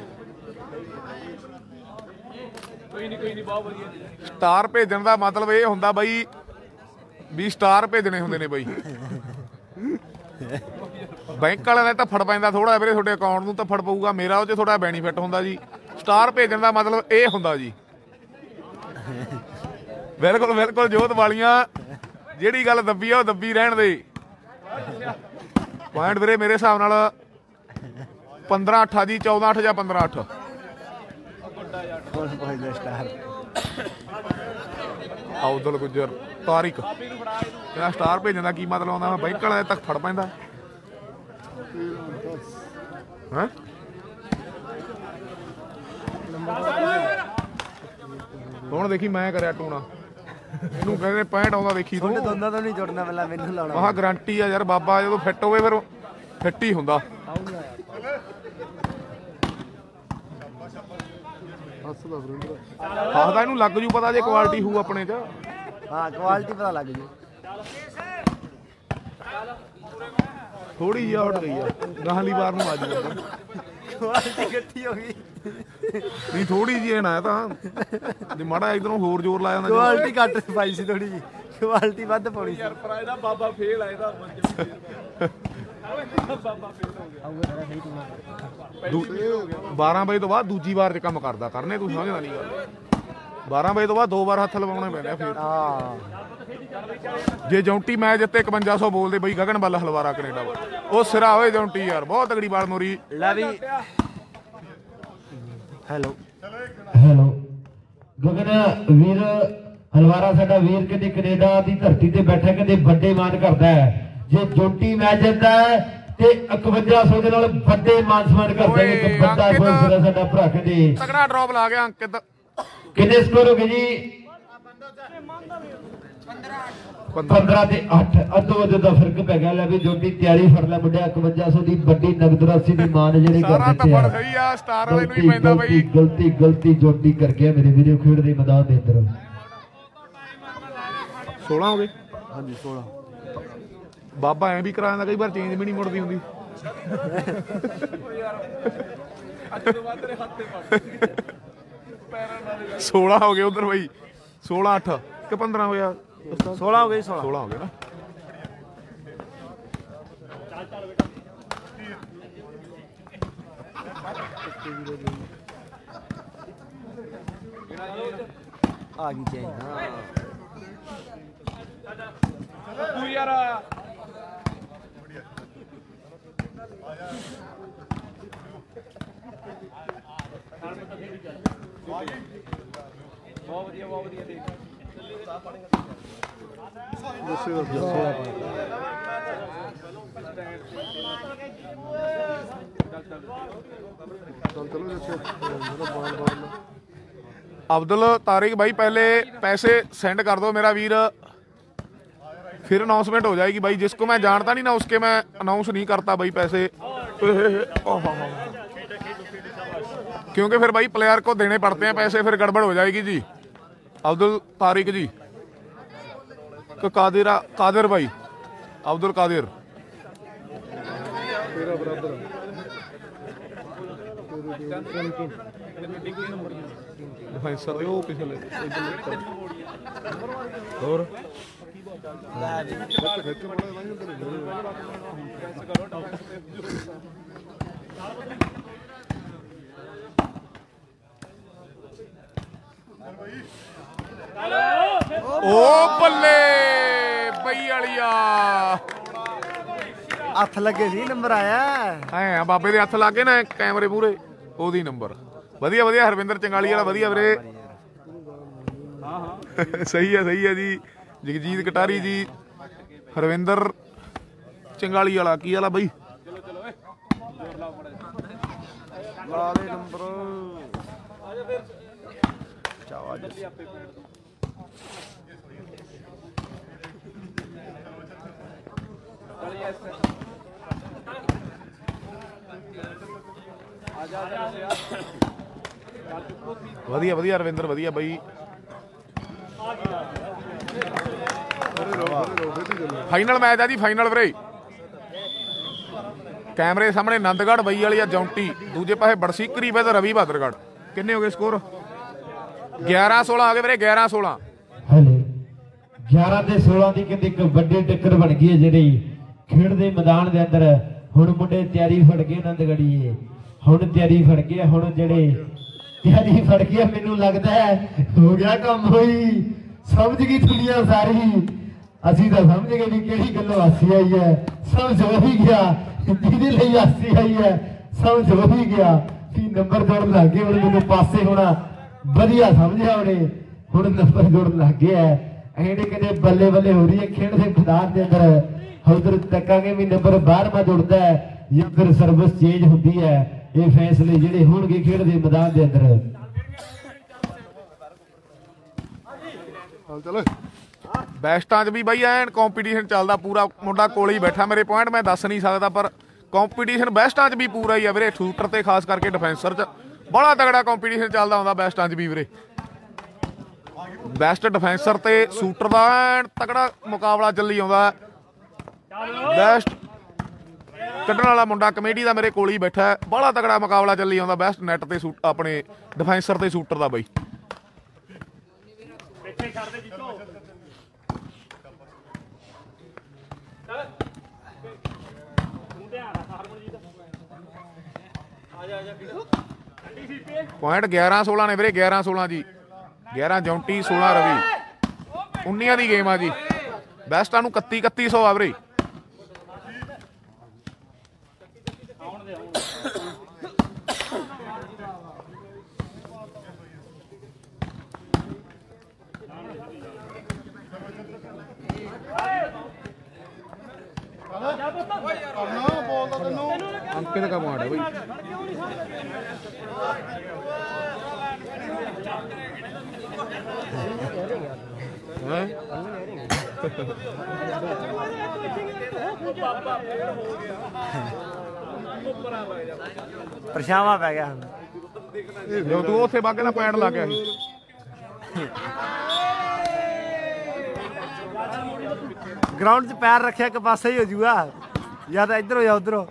ਸਟਾਰ ਭੇਜਣ ਦਾ ਮਤਲਬ ਇਹ ਹੁੰਦਾ ਬਈ ਵੀ ਸਟਾਰ ਭੇਜਣੇ ਹੁੰਦੇ ਨੇ ਬਈ। ਬੈਂਕ ਵਾਲਿਆਂ ਨੇ ਤਾਂ ਫੜ ਪੈਂਦਾ ਥੋੜਾ ਵੀਰੇ, ਤੁਹਾਡੇ ਅਕਾਊਂਟ ਨੂੰ ਤਾਂ ਫੜ ਪਊਗਾ, ਮੇਰਾ ਉਹ 'ਚ ਥੋੜਾ ਬੈਨੀਫਿਟ ਹੁੰਦਾ ਜੀ। ਸਟਾਰ ਭੇਜਣ ਦਾ ਮਤਲਬ ਇਹ ਹੁੰਦਾ ਜੀ। ਬਿਲਕੁਲ ਬਿਲਕੁਲ ਜੋਤ ਵਾਲੀਆਂ, ਜਿਹੜੀ ਗੱਲ ਦੱਬੀ ਆ ਉਹ ਦੱਬੀ ਰਹਿਣ ਦੇ। ਪੁਆਇੰਟ ਵੀਰੇ ਮੇਰੇ ਹਿਸਾਬ ਨਾਲ 15 8 ਜੀ 14 8 ਜਾਂ 15 8 ਸਟਾਰ ਆਉਦਲ ਗੁੱਜਰ ਤਾਰਿਕ। ਇਹਦਾ ਸਟਾਰ ਭੇਜਣ ਦਾ ਕੀ ਮਤਲਬ ਆਉਂਦਾ ਮੈਂ ਬੈਂਕ ਵਾਲੇ ਤੱਕ ਫੜ ਪੈਂਦਾ। ਹੈ? ਹੁਣ ਦੇਖੀ ਮੈਂ ਕਰਿਆ ਟੂਣਾ। ਇਹਨੂੰ ਕਹਿੰਦੇ 65 ਆਉਂਦਾ ਦੇਖੀ ਤੂੰ। ਦੋਨਾਂ ਤੋਂ ਨਹੀਂ ਜੁੜਨਾ ਪਹਿਲਾਂ ਮੈਨੂੰ ਲਾਉਣਾ ਮਹਾ ਗਾਰੰਟੀ ਆ ਯਾਰ ਬਾਬਾ ਜਦੋਂ ਫਿੱਟ ਹੋਵੇ ਫਿਰ ਫਿੱਟ ਹੀ ਹੁੰਦਾ। ਹੱਸਦਾ ਇਹਨੂੰ ਲੱਗ ਜੂ ਪਤਾ ਜੇ ਕੁਆਲਿਟੀ ਹੋਊ ਆਪਣੇ 'ਚ। ਹਾਂ ਕੁਆਲਿਟੀ ਪਤਾ ਲੱਗ ਜੂ। ਥੋੜੀ ਜਿਹੀ ਹਟ ਗਈ ਆ। ਗਾਹਲੀ ਵਾਰ ਨੂੰ ਆ ਜੂ ਕੁਆਲਿਟੀ ਇਕੱਠੀ ਹੋ ਗਈ। ਨਹੀਂ ਥੋੜੀ ਜਿਹੀ ਨਾ ਇਹ ਤਾਂ। ਜੇ ਮਾੜਾ ਇਧਰੋਂ ਹੋਰ ਜ਼ੋਰ ਲਾਇਆ ਜਾਂਦਾ ਕੁਆਲਿਟੀ ਘੱਟ ਪਾਈ ਸੀ ਥੋੜੀ ਜੀ ਕੁਆਲਿਟੀ ਵੱਧ ਪਾਉਣੀ ਸੀ। ਪਰ ਇਹਦਾ ਬਾਬਾ ਫੇਲ ਆ ਇਹਦਾ 12 ਵਜੇ ਤੋਂ ਬਾਅਦ ਦੂਜੀ ਵਾਰ 'ਚ ਕੰਮ ਕਰਦਾ ਕਰਨੇ ਤੂੰ ਸਮਝਦਾ ਨਹੀਂ ਗੱਲ। 12 ਵਜੇ ਤੋਂ ਬਾਅਦ ਦੋ ਵਾਰ ਹੱਥ ਲਵਾਉਣੇ ਪੈਂਦੇ ਆ ਫਿਰ। ਹਾਂ ਜੇ ਜੌਂਟੀ ਮੈਚ ਜਿੱਤੇ 5100 ਬੋਲਦੇ ਬਈ ਗਗਨ ਬੱਲ ਹਲਵਾਰਾ ਕੈਨੇਡਾ ਵਾ ਉਹ ਸਿਰਾ ਹੋਏ ਜੌਂਟੀ ਯਾਰ ਬਹੁਤ ਤਗੜੀ ਬਾਲ ਮੋਰੀ। ਲੈ ਵੀ। ਹੈਲੋ। ਹੈਲੋ। ਗਗਨ ਵੀਰ ਹਲਵਾਰਾ ਸਾਡਾ ਵੀਰ ਕਹਿੰਦੇ ਕੈਨੇਡਾ ਦੀ ਧਰਤੀ ਤੇ ਬੈਠਾ ਕਹਿੰਦੇ ਵੱਡੇ ਮਾਨ ਕਰਦਾ ਹੈ। ਜੇ ਜੋਟੀ ਮੈਚ ਜਿੱਤਦਾ ਤੇ 5100 ਦੇ ਨਾਲ ਵੱਡੇ ਮਾਨ ਸਨਮਾਨ ਕਰਦਾ ਹੈ ਕਿ ਓਏ, ਵੱਡਾ। ਸਪਾਂਸਰ ਸਾਡਾ ਭਰਾ ਕਹਿੰਦੇ। ਤਗੜਾ ਡ੍ਰੌਪ ਲਾ ਗਿਆ ਅੰਕਿਤ। ਕਿੰਨੇ ਸਕੋਰ ਹੋ ਗਏ ਜੀ? 15 ਤੇ 8 ਅੱਧੋ ਅੱਧ ਦਾ ਫ਼ਰਕ ਪੈ ਗਿਆ ਲੈ ਵੀ ਜੋਟੀ ਤਿਆਰੀ ਫੜ ਲੈ ਮੁੰਡਿਆ 5100 ਦੀ ਵੱਡੀ ਨਗਦ ਰਾਸ਼ੀ ਦੀ ਮਾਨ ਜਿਹੜੀ ਕਰ ਸਾਰਾ ਦਿੱਤੀ ਹੈ ਸਹੀ ਆ ਸਟਾਰ ਵਾਲੇ ਨੂੰ ਗਲਤੀ ਹੀ ਪੈਂਦਾ ਗਲਤੀ ਬਈ। ਗਲਤੀ ਗਲਤੀ ਜੋਟੀ ਕਰ ਗਿਆ ਮੇਰੇ ਵੀਡੀਓ ਖੇਡ ਦੇ ਮੈਦਾਨ ਦੇ ਅੰਦਰ। 16 ਹੋ ਗਏ? ਹਾਂਜੀ 16 ਬਾਬਾ ਐਂ ਵੀ ਕਰਾ ਜਾਂਦਾ ਕਈ ਵਾਰ ਚੇਂਜ ਵੀ ਨਹੀਂ ਮੁੜਦੀ ਹੁੰਦੀ। ਅੱਜ ਤੋਂ ਬਾਅਦ ਤੇਰੇ ਹੱਥ ਤੇ ਪੜ 16 ਹੋ ਗਏ ਉਧਰ ਬਈ। 16 8 ਕਿ 15 ਹੋਇਆ? 16 ਹੋ ਗਈ 16 16 ਹੋ ਗਏ ਨਾ। ਆ ਗਈ ਚੇਂਜ ਹਾਂ। ਤੂੰ ਯਾਰ ਬਹੁਤ ਵਧੀਆ ਬਹੁਤ ਵਧੀਆ ਦੇਖ ਦੱਸਿਓ ਦੱਸਿਓ ਚੱਲ ਚਲੋ ਦੱਸਿਓ ਅਬਦੁਲ ਤਾਰਿਕ ਭਾਈ ਪਹਿਲੇ ਪੈਸੇ ਸੈਂਡ ਕਰ ਦਿਓ ਮੇਰਾ ਵੀਰ। फिर अनाउंसमेंट हो जाएगी भाई जिसको मैं जानता नहीं ना उसके मैं अनाउंस नहीं करता भाई पैसे। क्योंकि फिर भाई प्लेयर को देने पड़ते हैं पैसे फिर गड़बड़ हो जाएगी जी। अब्दुल तारिक जी। तो कादिरा कादिर भाई अब्दुल कादिर। भाई सर पिछले। और ਓ ਬੱਲੇ ਬਈ ਵਾਲੀਆ। ਹੱਥ ਲੱਗੇ ਸੀ ਨੰਬਰ ਆਇਆ। ਐ ਬਾਬੇ ਦੇ ਹੱਥ ਲਾ ਕੇ ਨਾ ਕੈਮਰੇ ਮੂਰੇ ਉਹਦੀ ਨੰਬਰ। ਵਧੀਆ ਵਧੀਆ ਹਰਵਿੰਦਰ ਚੰਗਾਲੀ ਵਾਲਾ ਵਧੀਆ ਵੀਰੇ। ਹਾਂ ਹਾਂ ਸਹੀ ਹੈ ਸਹੀ ਹੈ ਜੀ। ਜਗਜੀਤ ਕਟਾਰੀ ਜੀ, ਹਰਵਿੰਦਰ ਚੰਗਾਲੀ ਵਾਲਾ, ਕੀ ਵਾਲਾ ਬਈ? ਲਾ ਦੇ ਨੰਬਰ। ਵਧੀਆ ਵਧੀਆ ਰਵਿੰਦਰ ਵਧੀਆ ਬਈ। ਫਾਈਨਲ ਮੈਚ ਆ ਜੀ ਫਾਈਨਲ ਵੀਰੇ। ਕੈਮਰੇ ਸਾਹਮਣੇ ਨੰਦਗੜ੍ਹ ਬਈ ਵਾਲੀ ਆ ਜੌਂਟੀ। ਦੂਜੇ ਪਾਸੇ ਬੜਸੀਕਰੀ ਵੇ ਤੇ ਰਵੀ ਬਹਾਦਰਗੜ੍ਹ ਕਿੰਨੇ ਹੋ ਗਏ ਸਕੋਰ? 11 16 ਆ ਗਏ ਵੀਰੇ 11 16 ਹਲੇ 11 ਤੇ 16 ਦੀ ਕਹਿੰਦੇ ਇੱਕ ਵੱਡੀ ਟੱਕਰ ਬਣ ਗਈ ਹੈ ਜਿਹੜੀ ਖੇਡ ਦੇ ਮੈਦਾਨ ਦੇ ਅੰਦਰ ਹੁਣ ਮੁੰਡੇ ਤਿਆਰੀ ਫੜ ਗਏ ਆਨੰਦਗੜੀਏ ਹੁਣ ਤਿਆਰੀ ਫੜ ਗਏ ਹੁਣ ਜਿਹੜੇ ਤਿਆਰੀ ਫੜ ਗਏ ਮੈਨੂੰ ਲੱਗਦਾ ਹੈ, ਹੋ ਗਿਆ ਕੰਮ ਹੋਈ। ਸਮਝ ਗਈ ਦੁਨੀਆ ਸਾਰੀ। ਅਸੀਂ ਤਾਂ ਸਮਝ ਗਏ ਵੀ ਕਿਹੜੀ ਗੱਲੋਂ ਹਾਸੀ ਆਈ ਹੈ। ਸਮਝ ਹੋ ਗਿਆ ਜਿਹਦੇ ਲਈ ਹਾਸੀ ਆਈ ਹੈ। ਸਮਝ ਹੋ ਗਿਆ ਕਿ ਨੰਬਰ ਜੋੜਨ ਲੱਗ ਗਏ, ਹੁਣ ਮੈਨੂੰ ਪਾਸੇ ਹੋਣਾ। ਵਧੀਆ ਸਮਝਿਆ ਉਹਨੇ। ਹੁਣ ਨੰਬਰ ਜੋੜਨ ਲੱਗ ਗਿਆ। ਐਂਡੇ ਕਹਿੰਦੇ ਬੱਲੇ ਬੱਲੇ ਹੋ ਰਹੀ ਹੈ ਖੇਡ ਦੇ ਮੈਦਾਨ ਦੇ ਅੰਦਰ। ਉਧਰ ਤੱਕਾਂਗੇ ਵੀ ਨੰਬਰ 12ਵਾਂ ਜੁੜਦਾ ਹੈ। ਜਾਂ ਫਿਰ ਸਰਵਿਸ ਚੇਂਜ ਹੁੰਦੀ ਹੈ। ਇਹ ਫੈਸਲੇ ਜਿਹੜੇ ਹੋਣਗੇ ਖੇਡ ਦੇ ਮੈਦਾਨ ਦੇ ਅੰਦਰ। ਚਲੋ ਬੈਸਟਾਂ 'ਚ ਵੀ ਬਾਈ ਐਨ ਕੰਪੀਟੀਸ਼ਨ ਚੱਲਦਾ ਪੂਰਾ, ਮੁੰਡਾ ਕੋਲੇ ਹੀ ਬੈਠਾ ਮੇਰੇ ਪੁਆਇੰਟ ਮੈਂ ਦੱਸ ਨਹੀਂ ਸਕਦਾ, ਪਰ ਕੰਪੀਟੀਸ਼ਨ ਬੈਸਟਾਂ 'ਚ ਵੀ ਪੂਰਾ ਹੀ ਆ ਵੀਰੇ ਸ਼ੂਟਰ ਤੇ ਖਾਸ ਕਰਕੇ ਡਿਫੈਂਸਰ 'ਚ। ਬੜਾ ਤਗੜਾ ਕੰਪੀਟੀਸ਼ਨ ਚੱਲਦਾ ਹੁੰਦਾ ਬੈਸਟਾਂ 'ਚ ਵੀ ਵੀਰੇ। ਬੈਸਟ ਡਿਫੈਂਸਰ ਤੇ ਸ਼ੂਟਰ ਦਾ ਐਨ ਤਗੜਾ ਮੁਕਾਬਲਾ ਚੱਲੀ ਆਉਂਦਾ। ਬੈਸਟ ਕੱਢਣ ਵਾਲਾ ਮੁੰਡਾ ਕਮੇਡੀ ਦਾ ਮੇਰੇ ਕੋਲ ਹੀ ਬੈਠਾ ਬੜਾ ਤਗੜਾ ਮੁਕਾਬਲਾ ਚੱਲੀ ਆਉਂਦਾ ਬੈਸਟ ਨੈਟ ਤੇ ਆਪਣੇ ਡਿਫੈਂਸਰ ਤੇ ਸ਼ੂਟਰ ਦਾ ਬਾਈ। ਪੁਆਇੰਟ 11 16 ਨੇ ਵੀਰੇ 11 16 ਜੀ 11 ਜੌਂਟੀ 16 ਰਵੀ। 19 ਦੀ ਗੇਮ ਆ ਜੀ। ਬੈਸਟਾਂ ਨੂੰ 31 3100 ਆ ਵੀਰੇ। ਅੰਕਿਤ ਦਾ ਪੁਆਇੰਟ ਹੈ ਬਈ। ਹੈਂ? ਪਰਛਾਵਾਂ ਪੈ ਗਿਆ। ਹੁਣ ਤੂੰ ਉੱਥੇ ਬਾਗੇ ਦਾ ਪੁਆਇੰਟ ਲਾ ਗਿਆ ਸੀ। ਗਰਾਊਂਡ 'ਚ ਪੈਰ ਰੱਖਿਆ ਇੱਕ ਪਾਸੇ ਹੀ ਹੋ ਜੂਗਾ। ਜਾਂ ਤਾਂ ਇੱਧਰੋਂ ਜਾਂ ਉੱਧਰੋਂ।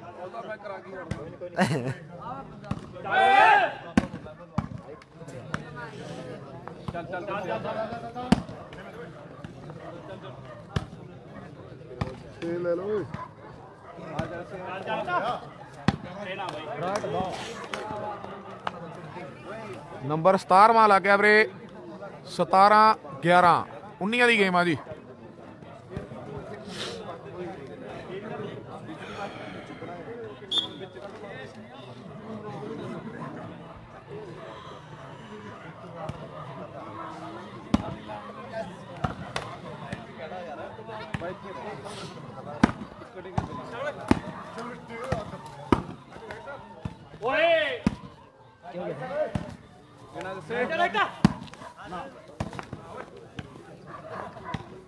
ਤੇ ਲੈ ਲਓ ਓਏ ਨੰਬਰ 17ਵਾਂ ਲੱਗ ਗਿਆ ਵੀਰੇ। 17 11 19 ਦੀ ਗੇਮ ਆ ਜੀ।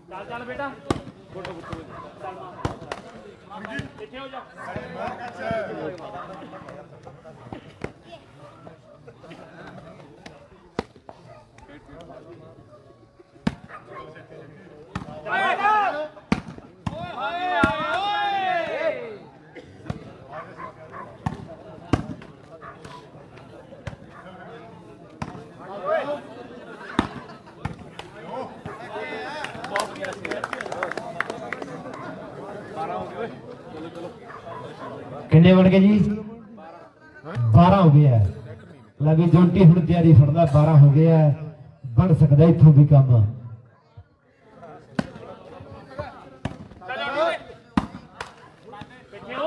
ਚੱਲ ਚੱਲ ਬੇਟਾ। Photo photo. ਚੱਲ ਮਾਂ ਇੱਥੇ ਹੋ ਜਾ। ਕਿੰਨੇ ਬਣ ਗਏ ਜੀ? 12 ਹੋ ਗਏ ਹੈ ਲੱਗੀ ਜੋਂਟੀ ਹੁਣ ਤਿਆਰੀ ਫੜਦਾ 12 ਹੋ ਗਿਆ ਹੈ। ਬਣ ਸਕਦਾ ਇੱਥੋਂ ਵੀ ਕੰਮ।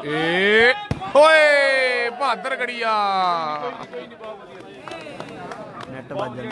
ਏ ਓਏ ਬਹਾਦਰ ਗੜੀਆ। ਨੈਟ ਵੱਜ ਜਾਂਦੀ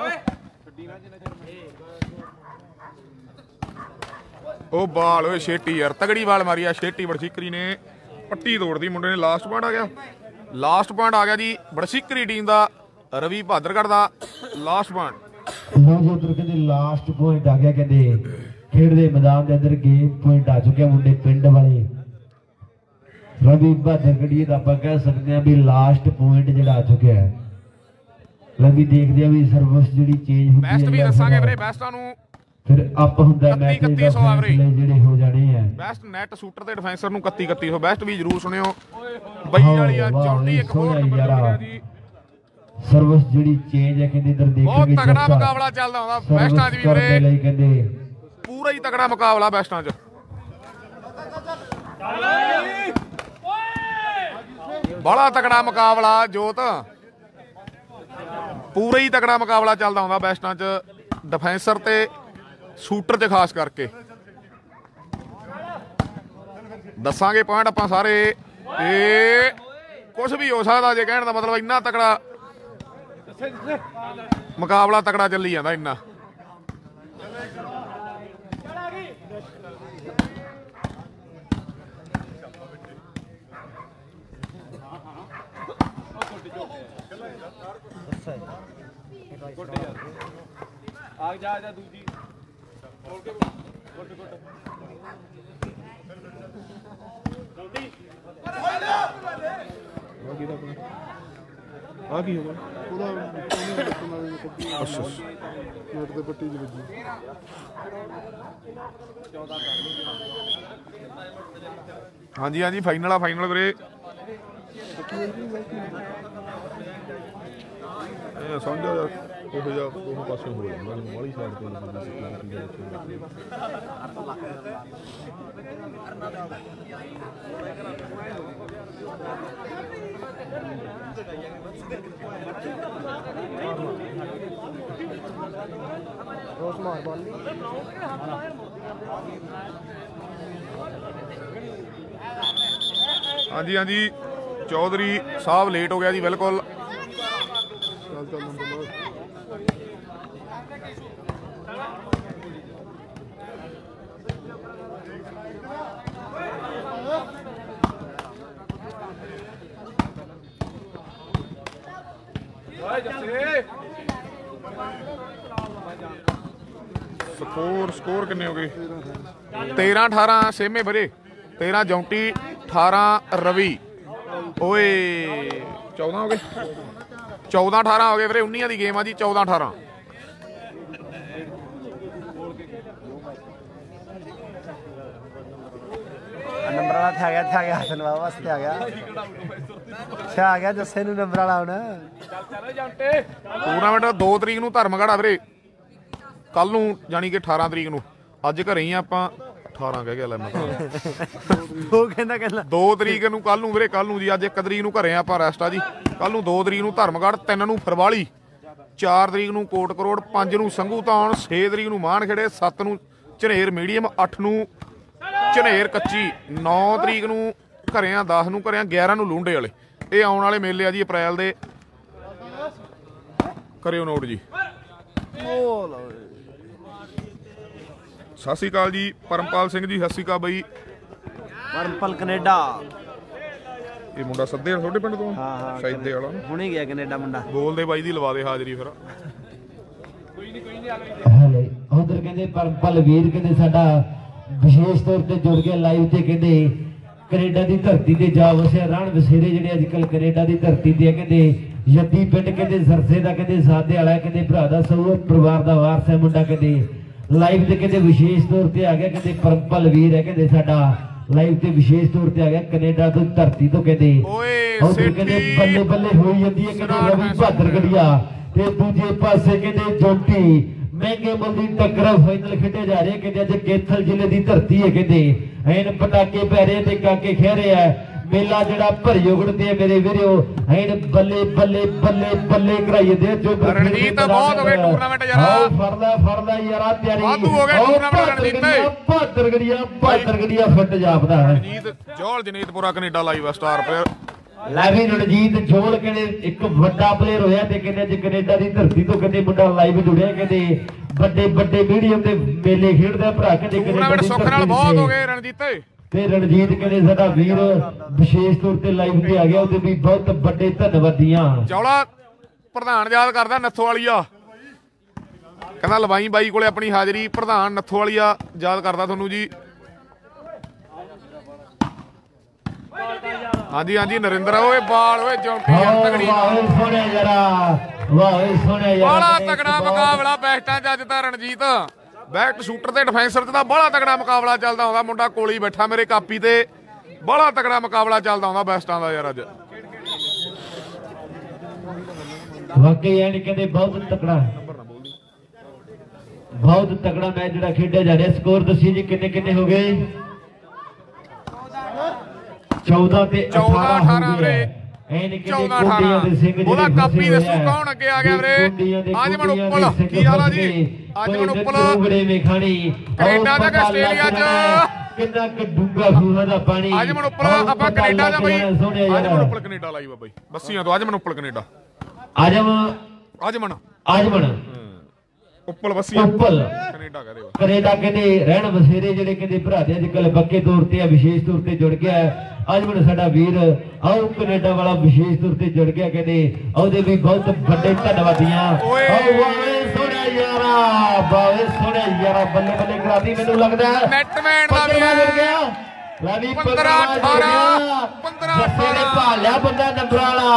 ਓਏ। ਉਹ ਬਾਲ ਓਏ ਛੇਟੀ ਯਾਰ ਤਗੜੀ ਬਾਲ ਮਾਰੀ ਆ ਛੇਟੀ ਬੜਸ਼ਿਕਰੀ ਨੇ। ਪੱਟੀ ਤੋੜਦੀ ਮੁੰਡੇ ਨੇ ਲਾਸਟ ਪੁਆਇੰਟ ਆ ਗਿਆ। ਲਾਸਟ ਪੁਆਇੰਟ ਆ ਗਿਆ ਜੀ ਬੜਸ਼ਿਕਰੀ ਟੀਮ ਦਾ ਰਵੀ ਭਾਦਰਗੜ ਦਾ ਲਾਸਟ ਪੁਆਇੰਟ ਲੋ ਜੀ ਉਧਰ ਕਹਿੰਦੇ ਲਾਸਟ ਪੁਆਇੰਟ ਆ ਗਿਆ ਕਹਿੰਦੇ। ਖੇਡ ਦੇ ਮੈਦਾਨ ਦੇ ਅੰਦਰ ਗੇਮ ਪੁਆਇੰਟ ਆ ਚੁੱਕਿਆ ਮੁੰਡੇ ਪਿੰਡ ਵਾਲੇ। ਰਵੀ ਬਹਾਦਰਗੜੀਏ ਦਾ ਆਪਾਂ ਕਹਿ ਸਕਦੇ ਆ ਵੀ ਲਾਸਟ ਪੁਆਇੰਟ ਜਿਹੜਾ ਆ ਚੁੱਕਿਆ ਹੈ। ਰਵੀ ਦੇਖਦੇ ਆ ਵੀ ਸਰਵਿਸ ਜਿਹੜੀ ਚੇਂਜ ਹੁੰਦੀ ਬੈਸਟ ਵੀ ਦੱਸਾਂਗੇ ਵੀਰੇ ਬੈਸਟਾਂ ਨੂੰ ਫਿਰ ਅਪ ਹੁੰਦਾ ਮੈਚ 31 ਦੇ ਜਿਹੜੇ ਹੋ ਜਾਣੇ ਆ। ਬੈਸਟ ਨੈਟ ਸ਼ੂਟਰ ਤੇ ਡਿਫੈਂਸਰ ਨੂੰ 31 3100 ਬੈਸਟ ਵੀ ਜਰੂਰ ਸੁਣਿਓ। ਬਈ ਵਾਲੀ ਆ ਜੌਂਡੀ ਇੱਕ ਹੋਰ ਨੰਬਰ ਜੀ। ਸਰਵਿਸ ਜਿਹੜੀ ਚੇਂਜ ਹੈ ਕਹਿੰਦੇ ਇਧਰ ਦੇਖੋਗੇ ਬਹੁਤ ਤਗੜਾ ਜੱਸਾ। ਮੁਕਾਬਲਾ ਚੱਲਦਾ ਹੁੰਦਾ ਬੈਸਟਾਂ 'ਚ ਵੀ ਦੇ ਵੀਰੇ ਕਹਿੰਦੇ। ਪੂਰਾ ਹੀ ਤਗੜਾ ਮੁਕਾਬਲਾ ਬੈਸਟਾਂ 'ਚ ਬੜਾ ਤਗੜਾ ਮੁਕਾਬਲਾ ਜੋਤ। ਪੂਰਾ ਹੀ ਤਕੜਾ ਮੁਕਾਬਲਾ ਚੱਲਦਾ ਹੁੰਦਾ ਬੈਸਟਾਂ 'ਚ ਡਿਫੈਂਸਰ ਤੇ ਸ਼ੂਟਰ 'ਚ ਖਾਸ ਕਰਕੇ। ਦੱਸਾਂਗੇ ਪੁਆਇੰਟ ਆਪਾਂ ਸਾਰੇ ਤੇ ਕੁਝ ਵੀ ਹੋ ਸਕਦਾ ਜੇ ਕਹਿਣ ਦਾ ਮਤਲਬ ਇੰਨਾ ਤਕੜਾ ਮੁਕਾਬਲਾ ਤਕੜਾ ਚੱਲੀ ਜਾਂਦਾ ਇੰਨਾ। ਆ ਜਾ ਦੂਜੀ। ਆ ਕੀ ਅੱਛਾ। ਨੈਟ ਤੇ ਪੱਟੀ ਵੱਜੀ। ਹਾਂਜੀ ਹਾਂਜੀ ਫਾਈਨਲ ਆ ਫਾਈਨਲ ਵੀਰੇ। ਇਹ ਸਮਝੋ ਯਾਰ। ਉਹ ਜਾ ਉਹ ਪਾਸੇ ਹੋ ਜਾਂਦਾ ਵਾਲੀ ਸਾਈਡ ਤੇ ਹਾਂਜੀ ਹਾਂਜੀ। ਚੌਧਰੀ ਸਾਹਿਬ ਲੇਟ ਹੋ ਗਿਆ ਜੀ ਬਿਲਕੁਲ। ਚੱਲ ਚੱਲ ਨੰਬਰ ਸਕੋਰ ਸਕੋਰ ਕਿੰਨੇ ਹੋ ਗਏ 13 18 ਛੇਵੇਂ ਭਰੇ। 13 ਜੌਂਟੀ 18 ਰਵੀ। ਓਏ 14 ਹੋ ਗਏ? 14 18 ਹੋ ਗਏ ਵੀਰੇ 19 ਦੀ ਗੇਮ ਆ ਜੀ 14 18 ਨੰਬਰ ਵਾਲਾ ਥਾ ਗਿਆ ਥਾ ਗਿਆ ਹਸਨ ਵਾਸਤੇ ਆ ਗਿਆ। ਅੱਛਾ ਆ ਗਿਆ ਜੱਸੇ ਨੂੰ ਨੰਬਰ ਵਾਲਾ ਹੁਣ। ਚੱਲ ਚੱਲ ਜੰਟੇ। ਟੂਰਨਾਮੈਂਟ 2 ਤਰੀਕ ਨੂੰ ਧਰਮਗੜ੍ਹ ਆ ਵੀਰੇ। ਕੱਲ ਨੂੰ ਜਾਨੀ ਕਿ 18 ਤਰੀਕ ਨੂੰ। ਅੱਜ ਘਰੇ ਹੀ ਆ ਆਪਾਂ। 18 ਕਹਿ ਗਿਆ ਲੈ ਮੈਂ ਤਾਂ। (laughs) ਉਹ ਕਹਿੰਦਾ ਕਹਿੰਦਾ। 2 ਤਰੀਕ ਨੂੰ ਕੱਲ ਨੂੰ ਵੀਰੇ ਕੱਲ ਨੂੰ ਜੀ ਅੱਜ 1 ਤਰੀਕ ਨੂੰ ਘਰੇ ਆ ਆਪਾਂ ਰੈਸਟ ਆ ਜੀ। ਕੱਲ ਨੂੰ 2 ਤਰੀਕ ਨੂੰ ਧਰਮਗੜ੍ਹ 3 ਨੂੰ ਫਰਵਾਲੀ। 4 ਤਰੀਕ ਨੂੰ ਕੋਟ ਕਰੋੜ 5 ਨੂੰ ਸੰਘੂ ਤਾਉਣ 6 ਤਰੀਕ ਨੂੰ ਮਾਨ ਖੇੜੇ 7 ਨੂੰ ਝਨੇਰ ਮੀਡੀਅਮ 8 ਨੂੰ ਝਨੇਰ ਕੱਚੀ 9 ਤਰੀਕ ਨੂੰ ਘਰੇ ਆ 10 ਨੂੰ ਘਰੇ ਆ 11 ਨੂੰ ਲੂੰਡੇ ਵਾਲੇ। ਇਹ ਆਉਣ ਵਾਲੇ ਮੇਲੇ ਆ ਜੀ ਅਪ੍ਰੈਲ ਦੇ। ਕਰਿਓ ਨੋਟ ਜੀ। ਸਤਿ ਸ਼੍ਰੀ ਅਕਾਲ ਜੀ ਪਰਮਪਾਲ ਸਿੰਘ ਜੀ ਸਤਿ ਸ਼੍ਰੀ ਅਕਾਲ ਬਈ। ਪਰਮਪਲ ਕੈਨੇਡਾ। ਇਹ ਮੁੰਡਾ ਸੱਦੇ ਵਾਲਾ ਤੁਹਾਡੇ ਪਿੰਡ ਤੋਂ? ਹਾਂ ਹਾਂ ਸੈਦੇ ਵਾਲਾ ਹੁਣੇ ਗਿਆ ਕੈਨੇਡਾ ਮੁੰਡਾ। ਬੋਲਦੇ ਬਾਈ ਦੀ ਲਵਾ ਦੇ ਹਾਜ਼ਰੀ ਫਿਰ। ਹਲੇ ਉਧਰ ਕਹਿੰਦੇ ਪਰ ਬਲਵੀਰ ਕਹਿੰਦੇ ਸਾਡਾ ਵਿਸ਼ੇਸ਼ ਤੌਰ ਤੇ ਜੁੜ ਗਿਆ ਲਾਈਵ ਤੇ ਕਹਿੰਦੇ ਕੈਨੇਡਾ ਦੀ ਧਰਤੀ ਤੇ ਜਾ ਵਸਿਆ ਰਣ ਵਸੇਰੇ ਜਿਹੜੇ ਅੱਜ ਕੱਲ ਕੈਨੇਡਾ ਦੀ ਧਰਤੀ ਤੇ ਆ ਕਹਿੰਦੇ ਯੱਦੀ ਪਿੰਡ ਕਹਿੰਦੇ ਸਰਸੇ ਦਾ ਕਹਿੰਦੇ ਸਾਦੇ ਵਾਲਾ ਕਹਿੰਦੇ ਭਰਾ ਦਾ ਸਭ ਪਰਿਵਾਰ ਦਾ ਵਾਰਸ ਹੈ ਮੁੰਡਾ ਕਹਿੰਦੇ ਲਾਈਵ ਤੇ ਕਹਿੰਦੇ ਵਿਸ਼ੇਸ਼ ਤੌਰ ਤੇ ਆ ਗਿਆ ਕਹਿੰਦੇ ਪਰਮਪਲ ਵੀਰ ਹੈ ਕਹਿੰਦੇ ਸਾਡਾ ਲਾਈਵ ਤੇ ਵਿਸ਼ੇਸ਼ ਤੌਰ ਤੇ ਆ ਗਿਆ ਕੈਨੇਡਾ ਤੋਂ ਧਰਤੀ ਤੋਂ ਕਹਿੰਦੇ। ਓਏ ਉਧਰ ਕਹਿੰਦੇ ਬੱਲੇ ਬੱਲੇ ਹੋਈ ਜਾਂਦੀ ਹੈ ਕਹਿੰਦੇ ਰਵੀ ਭਾਦਰ ਗੜੀਆ ਤੇ ਦੂਜੇ ਪਾਸੇ ਕਹਿੰਦੇ ਜੋਟੀ ਮਹਿੰਗੇ ਮੁੱਲ ਦੀ ਟੱਕਰ ਫਾਈਨਲ ਖੇਡੇ ਜਾ ਰਹੇ ਕਹਿੰਦੇ ਅੱਜ ਕੇਥਲ ਜ਼ਿਲ੍ਹੇ ਦੀ ਧਰਤੀ ਹੈ ਕਹਿੰਦੇ। ਐਨ ਪਟਾਕੇ ਰਹੇ ਤੇ ਕਾਕੇ ਖਹਿ ਰਿਹਾ ਮੇਲਾ ਜਿਹੜਾ ਭਰੀ ਉਗੜਦੇ ਆ ਮੇਰੇ ਵੀਰੋ। ਐਨ ਬੱਲੇ ਬੱਲੇ ਬੱਲੇ ਬੱਲੇ ਕਰਾਈਏ ਦੇ ਜੋ ਰਣਜੀਤ ਬਹੁਤ ਹੋ ਗਏ ਟੂਰਨਾਮੈਂਟ ਯਾਰ। ਆਓ ਫੜਦਾ ਫੜਦਾ ਯਾਰਾ ਤਿਆਰੀ। ਵਾਧੂ ਹੋ ਗਏ ਟੂਰਨਾਮੈਂਟ ਰਣਜੀਤ ਭਾਦਰ ਗੜੀਆ ਭਾਦਰ ਗੜੀਆ ਫਿੱਟ ਜਾਪਦਾ ਹੈ। ਜੋਲ Janitpura Canada live star player ਲੈ ਵੀ ਰਣਜੀਤ ਜੋਲ ਕਹਿੰਦੇ ਇੱਕ ਵੱਡਾ ਪਲੇਅਰ ਹੋਇਆ ਤੇ ਕਹਿੰਦੇ ਅੱਜ ਕੈਨੇਡਾ ਦੀ ਧਰਤੀ ਤੋਂ ਕਹਿੰਦੇ ਮੁੰਡਾ ਲਾਈਵ ਜੁੜਿਆ ਕਹਿੰਦੇ ਵੱਡੇ ਵੱਡੇ ਮੀਡੀਅਮ ਤੇ ਮੇਲੇ ਖੇਡਦਾ ਭਰਾ ਕਹਿੰਦੇ ਟੂਰਨਾਮੈਂਟ ਦੀ ਸੁੱਖ ਨਾਲ ਬਹੁਤ। ਹੋ ਗਏ ਰਣਜੀਤ। ਤੇ ਰਣਜੀਤ ਕਹਿੰਦੇ ਸਾਡਾ ਵੀਰ ਵਿਸ਼ੇਸ਼ ਤੌਰ ਤੇ ਲਾਈਵ ਤੇ ਆ ਗਿਆ ਉਹਦੇ ਵੀ ਬਹੁਤ ਵੱਡੇ ਧੰਨਵਾਦੀਆਂ ਚੌਲਾ ਪ੍ਰਧਾਨ ਯਾਦ ਕਰਦਾ ਨੱਥੋ ਵਾਲੀਆ ਕਹਿੰਦਾ ਲਵਾਈ ਬਾਈ ਕੋਲੇ ਆਪਣੀ ਹਾਜ਼ਰੀ ਪ੍ਰਧਾਨ ਨੱਥੋ ਵਾਲੀਆ ਯਾਦ ਕਰਦਾ ਤੁਹਾਨੂੰ ਜੀ। ਹਾਂਜੀ ਹਾਂਜੀ ਨਰਿੰਦਰ ਓਏ ਬਾਲ ਓਏ ਜੌਂਟੀ ਯਾਰ ਤਗੜੀ ਵਾਹ ਓਏ ਸੋਹਣਿਆ ਜਰਾ ਵਾਹ ਓਏ ਸੋਹਣਿਆ ਯਾਰ ਬੜਾ ਤਗੜਾ ਬਹੁਤ- ਮੁਕਾਬਲਾ ਬੈਸਟਾਂ ਚ ਅੱਜ ਤਾਂ ਰਣਜੀਤ। ਬੈਕ ਸ਼ੂਟਰ ਤੇ ਡਿਫੈਂਸਰ ਚ ਤਾਂ ਬੜਾ ਤਗੜਾ ਮੁਕਾਬਲਾ ਚੱਲਦਾ ਹੁੰਦਾ ਮੁੰਡਾ ਕੋਲੀ ਬੈਠਾ ਮੇਰੇ ਕਾਪੀ ਤੇ। ਬੜਾ ਤਗੜਾ ਮੁਕਾਬਲਾ ਚੱਲਦਾ ਹੁੰਦਾ ਬੈਸਟਾਂ ਦਾ ਯਾਰ ਅੱਜ। ਵਾਕਈ ਐਨ ਕਹਿੰਦੇ ਬਹੁਤ ਤਕੜਾ। ਬਹੁਤ ਤਕੜਾ ਮੈਚ ਜਿਹੜਾ ਖੇਡਿਆ ਜਾ ਰਿਹਾ ਸਕੋਰ ਦੱਸੀ ਜੀ ਕਿੰਨੇ ਕਿੰਨੇ ਹੋ ਗਏ? 14 ਤੇ 14 18 18 ਹੋ ਵੀਰੇ। ਗਏ ਐਨ ਕਹਿੰਦੇ 14 ਕੁੰਡੀਆਂ ਦੇ ਸਿੰਘ 18 ਜਿਹੜੇ ਉਹਦਾ ਕਾਪੀ ਦੱਸੂ। ਕੌਣ ਅੱਗੇ ਆ ਗਿਆ ਵੀਰੇ? ਦੇ- ਅੱਜ ਮਨ ਦੇ ਉੱਪਲ, ਕੀ ਹਾਲ ਜੀ? ਅੱਜ ਮਨ ਉੱਪਲ। ਕੈਨੇਡਾ ਪਤਾ ਆਸਟ੍ਰੇਲੀਆ ਚ? ਕਿੰਨਾ ਕੁ ਡੂੰਘਾ ਸੂਹਾ ਦਾ ਪਾਣੀ ਅੱਜ ਮਨ ਆਓ ਆਪਾਂ ਕੈਨੇਡਾ ਦਾ ਬਈ ਅੱਜ। ਮਨ ਉੱਪਰ ਕੈਨੇਡਾ ਲਾਈ ਬਾਈ ਬੱਸੀਆਂ ਤੋਂ ਅੱਜ ਮਨ ਉੱਪਰ ਕੈਨੇਡਾ ਆਜਮ ਅੱਜ ਮਨ ਆਜਮਣ ਉੱਪਲ ਬੱਸੀਆਂ ਉੱਪਲ ਕੈਨੇਡਾ ਕਹਦੇ ਕੈਨੇਡਾ ਕਹਿੰਦੇ ਰਹਿਣ ਬਸੇਰੇ ਜਿਹੜੇ ਕਹਿੰਦੇ ਭਰਾ ਦੇ ਅੱਜ ਕੱਲ ਪੱਕੇ ਤੌਰ ਤੇ ਆ ਵਿਸ਼ੇਸ਼ ਤੌਰ ਤੇ ਜੁੜ ਗਿਆ। ਅੱਜ ਮੈਨੂੰ ਸਾਡਾ ਵੀਰ ਆਓ ਕੈਨੇਡਾ ਵਾਲਾ ਵਿਸ਼ੇਸ਼ ਤੌਰ ਤੇ ਜੁੜ ਗਿਆ ਕਹਿੰਦੇ ਉਹਦੇ ਵੀ ਬਹੁਤ ਵੱਡੇ ਧੰਨਵਾਦੀਆਂ। ਆਓ ਵਾਏ ਸੋਹਣਾ ਯਾਰਾ ਬਾਵੇ ਸੋਹਣਾ ਯਾਰਾ ਬੱਲੇ ਬੱਲੇ ਕਰਾਦੀ ਮੈਨੂੰ ਲੱਗਦਾ ਹੈ ਨੈਟਮੈਨ ਦਾ ਵੀ ਪੰਦਰਵਾਂ ਹੈ। ਜੁੜ ਗਿਆ ਰਾਵੀ 15 18 15 ਜੱਸੇ ਨੇ 18 ਭਾਲਿਆ ਬੰਦਾ ਨੰਬਰ ਵਾਲਾ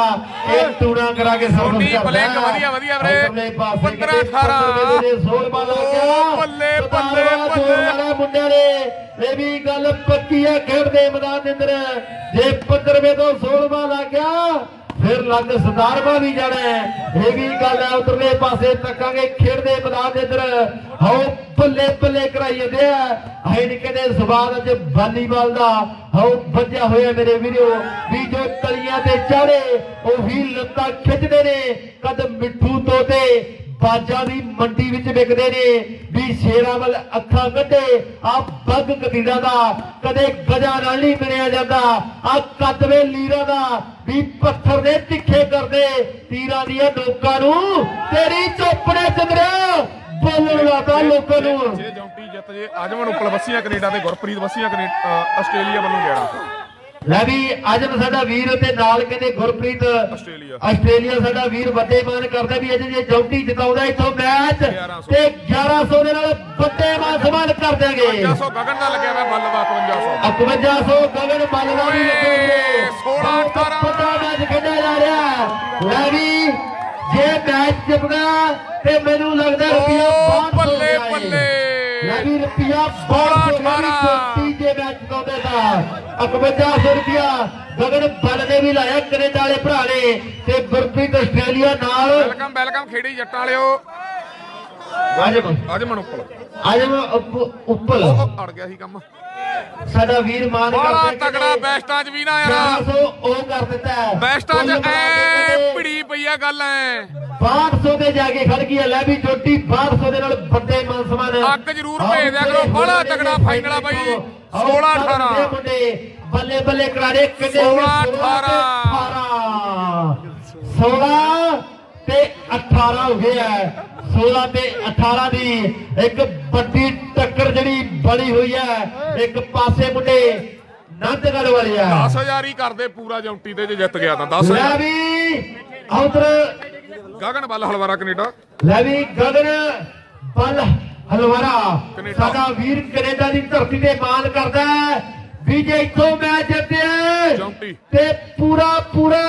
ਇਹ ਟੂਣਾ ਕਰਾ ਕੇ ਸੋਨੀ ਕਰਦਾ ਬਲੈਂਕ। ਵਧੀਆ, ਵਧੀਆ ਵੀਰੇ। ਅਗਲੇ ਪਾਸੇ 15 ਕਿਤੇ 18 ਪੰਦਰਵੇਂ ਦੇ ਸੋਲ ਬਾਲ ਆ ਗਿਆ ਬੱਲੇ, ਬੱਲੇ, ਬੱਲੇ। ਮੁੰਡਿਆਂ ਨੇ ਇਹ ਵੀ ਗੱਲ ਪੱਕੀ ਹੈ ਖੇਡ ਦੇ ਮੈਦਾਨ ਦੇ ਅੰਦਰ ਜੇ 15ਵੇਂ ਤੋਂ 16ਵਾਂ ਲੱਗ ਗਿਆ ਫਿਰ ਲੱਗ 17ਵਾਂ ਵੀ ਜਾਣਾ ਹੈ। ਇਹ ਵੀ ਗੱਲ ਹੈ, ਉਧਰਲੇ ਪਾਸੇ ਤੱਕਾਂਗੇ ਖੇਡ ਮੈਦਾਨ ਦੇ ਅੰਦਰ। ਹਾਓ ਬੱਲੇ ਬੱਲੇ ਕਰਾਈ ਜਾਂਦੇ ਆ। ਹੈ ਨਹੀਂ ਕਹਿੰਦੇ ਸਵਾਲ ਅੱਜ ਵਾਲੀਬਾਲ ਦਾ। ਹਾਓ, ਵੱਜਿਆ ਹੋਇਆ ਮੇਰੇ ਵੀਰੋ, ਵੀ ਜੋ ਤਲੀਆਂ ਤੇ ਚਾੜੇ, ਉਹ ਵੀ ਲੱਤਾਂ ਖਿੱਚਦੇ ਨੇ। ਕਦ ਮਿੱਠੂ ਤੋਤੇ ਬਾਜਾਂ ਦੀ ਮੰਡੀ ਵਿੱਚ ਵਿਕਦੇ ਨੇ, ਵੀ ਸ਼ੇਰਾਂ ਵੱਲ ਅੱਖਾਂ ਕੱਢੇ ਆ ਬੱਗ ਕਤੀਰਾ ਦਾ ਕਦੇ ਗਜਾ ਨਾਲ ਨਹੀਂ ਮਿਲਿਆ ਜਾਂਦਾ। ਆ ਕਦਵੇ ਲੀਰਾ ਦਾ ਵੀ ਪੱਥਰ ਦੇ ਤਿੱਖੇ ਕਰਦੇ। ਤੀਰਾਂ ਦੀਆਂ ਲੋਕਾਂ ਨੂੰ ਤੇਰੀ ਚੋਪੜੇ ਚੰਦਰਿਆ ਬੋਲਣ ਲਾਤਾ ਲੋਕਾਂ ਨੂੰ। ਜੇ ਜੌਂਟੀ ਜਿੱਤ ਜੇ ਅੱਜ ਮਨ ਉੱਪਲ ਕੈਨੇਡਾ ਤੇ ਗੁਰਪ੍ਰੀਤ ਬੱਸੀਆਂ ਆਸਟ੍ਰੇਲੀਆ ਵੱਲੋਂ ਗਿਆ ਲੈ ਵੀ ਅੱਜ ਸਾਡਾ ਵੀਰ ਤੇ ਨਾਲ ਕਹਿੰਦੇ ਗੁਰਪ੍ਰੀਤ ਆਸਟ੍ਰੇਲੀਆ। ਸਾਡਾ ਵੀਰ ਵੱਡੇ ਮਾਨ ਕਰਦਾ ਵੀ ਅੱਜ ਜੇ ਜੌਂਟੀ ਜਿਤਾਉਂਦਾ ਇੱਥੋਂ ਮੈਚ 1100 ਤੇ 1100 ਦੇ ਨਾਲ ਵੱਡੇ ਮਾਨ ਸਮਾਨ ਕਰ ਦਿਆਂਗੇ 500 ਗਗਨ ਦਾ ਲੱਗਿਆ ਵਾ ਬੱਲ ਦਾ 5500 5100 ਗਗਨ ਮੱਲ ਦਾ ਵੀ ਲੱਗੇ ਓਏ, ਹੋਏ 16 18 ਵੱਡਾ ਮੈਚ ਖੇਡਿਆ ਜਾ ਰਿਹਾ। ਲੈ ਵੀ ਜੇ ਮੈਚ ਜਿੱਤਦਾ ਤੇ ਮੈਨੂੰ ਲੱਗਦਾ ਰੁਪਿਆ ਓ, 500 ਬੱਲੇ। ਬੱਲੇ। ਲੈ ਵੀ ਰੁਪਿਆ 16 1200 ਜੇ ਮੈਚ ਜਿਤਾਉਂਦੇ ਤਾਂ 5100 ਰੁਪਿਆ ਗਗਨ ਬੱਲ ਨੇ ਵੀ ਲਾਇਆ ਕੈਨੇਡਾ ਵਾਲੇ ਭਰਾ ਨੇ ਤੇ ਗੁਰਪ੍ਰੀਤ ਆਸਟ੍ਰੇਲੀਆ ਨਾਲ। ਵੈਲਕਮ ਵੈਲਕਮ ਖੇੜੀ ਜੱਟਾਂ ਵਾਲਿਓ। ਆਜਮ। ਅੱਜ ਮਨ ਉੱਪਲ ਆਜਮ ਉੱਪਲ। ਅੜ ਗਿਆ ਸੀ ਕੰਮ। ਸਾਡਾ ਵੀਰ ਮਾਨ ਬੜਾ ਤਗੜਾ ਬੈਸਟਾਂ 'ਚ ਵੀ ਨਾ ਯਾਰ 400 ਉਹ ਕਰ ਦਿੱਤਾ। ਬੈਸਟਾਂ 'ਚ ਐ ਭਿੜੀ ਪਈ ਆ ਗੱਲ ਐ। 6200 ਤੇ ਜਾ ਕੇ ਖੜ ਗਈ ਲੈ ਵੀ ਜੋਟੀ 6200 ਦੇ ਨਾਲ ਵੱਡੇ ਮਾਨ ਸਮਾਨ ਅੱਗ ਜ਼ਰੂਰ ਭੇਜ ਦਿਆ ਕਰੋ, ਬੜਾ ਤਕੜਾ final ਆ ਬਾਈ। 16 18 ਮੁੰਡੇ ਬੱਲੇ ਬੱਲੇ ਕਰਾਰੇ ਕਿੰਨੇ 16 16 ਤੇ 18 ਹੋ ਗਏ ਹੈ 16 ਤੇ 18 ਦੀ ਇੱਕ ਵੱਡੀ ਟੱਕਰ ਜਿਹੜੀ ਬਣੀ ਹੋਈ ਹੈ ਇੱਕ ਪਾਸੇ ਮੁੰਡੇ ਨੰਦਗੜ ਵਾਲੇ ਆ। 10000 ਹੀ ਕਰਦੇ ਪੂਰਾ ਜੌਂਟੀ ਤੇ ਜੇ ਜਿੱਤ ਗਿਆ ਤਾਂ 10000 ਲੈ ਵੀ ਉਧਰ ਗਗਨ ਬੱਲ ਹਲਵਾਰਾ ਕੈਨੇਡਾ। ਲੈ ਵੀ ਗਗਨ ਬਲ ਹਲਵਾਰਾ। ਸਾਡਾ ਵੀਰ ਕੈਨੇਡਾ ਦੀ ਧਰਤੀ ਤੇ ਮਾਣ ਕਰਦਾ ਵੀ ਜੇ ਇੱਥੋਂ ਮੈਚ ਜਿੱਤਿਆ। ਤੇ ਪੂਰਾ ਪੂਰਾ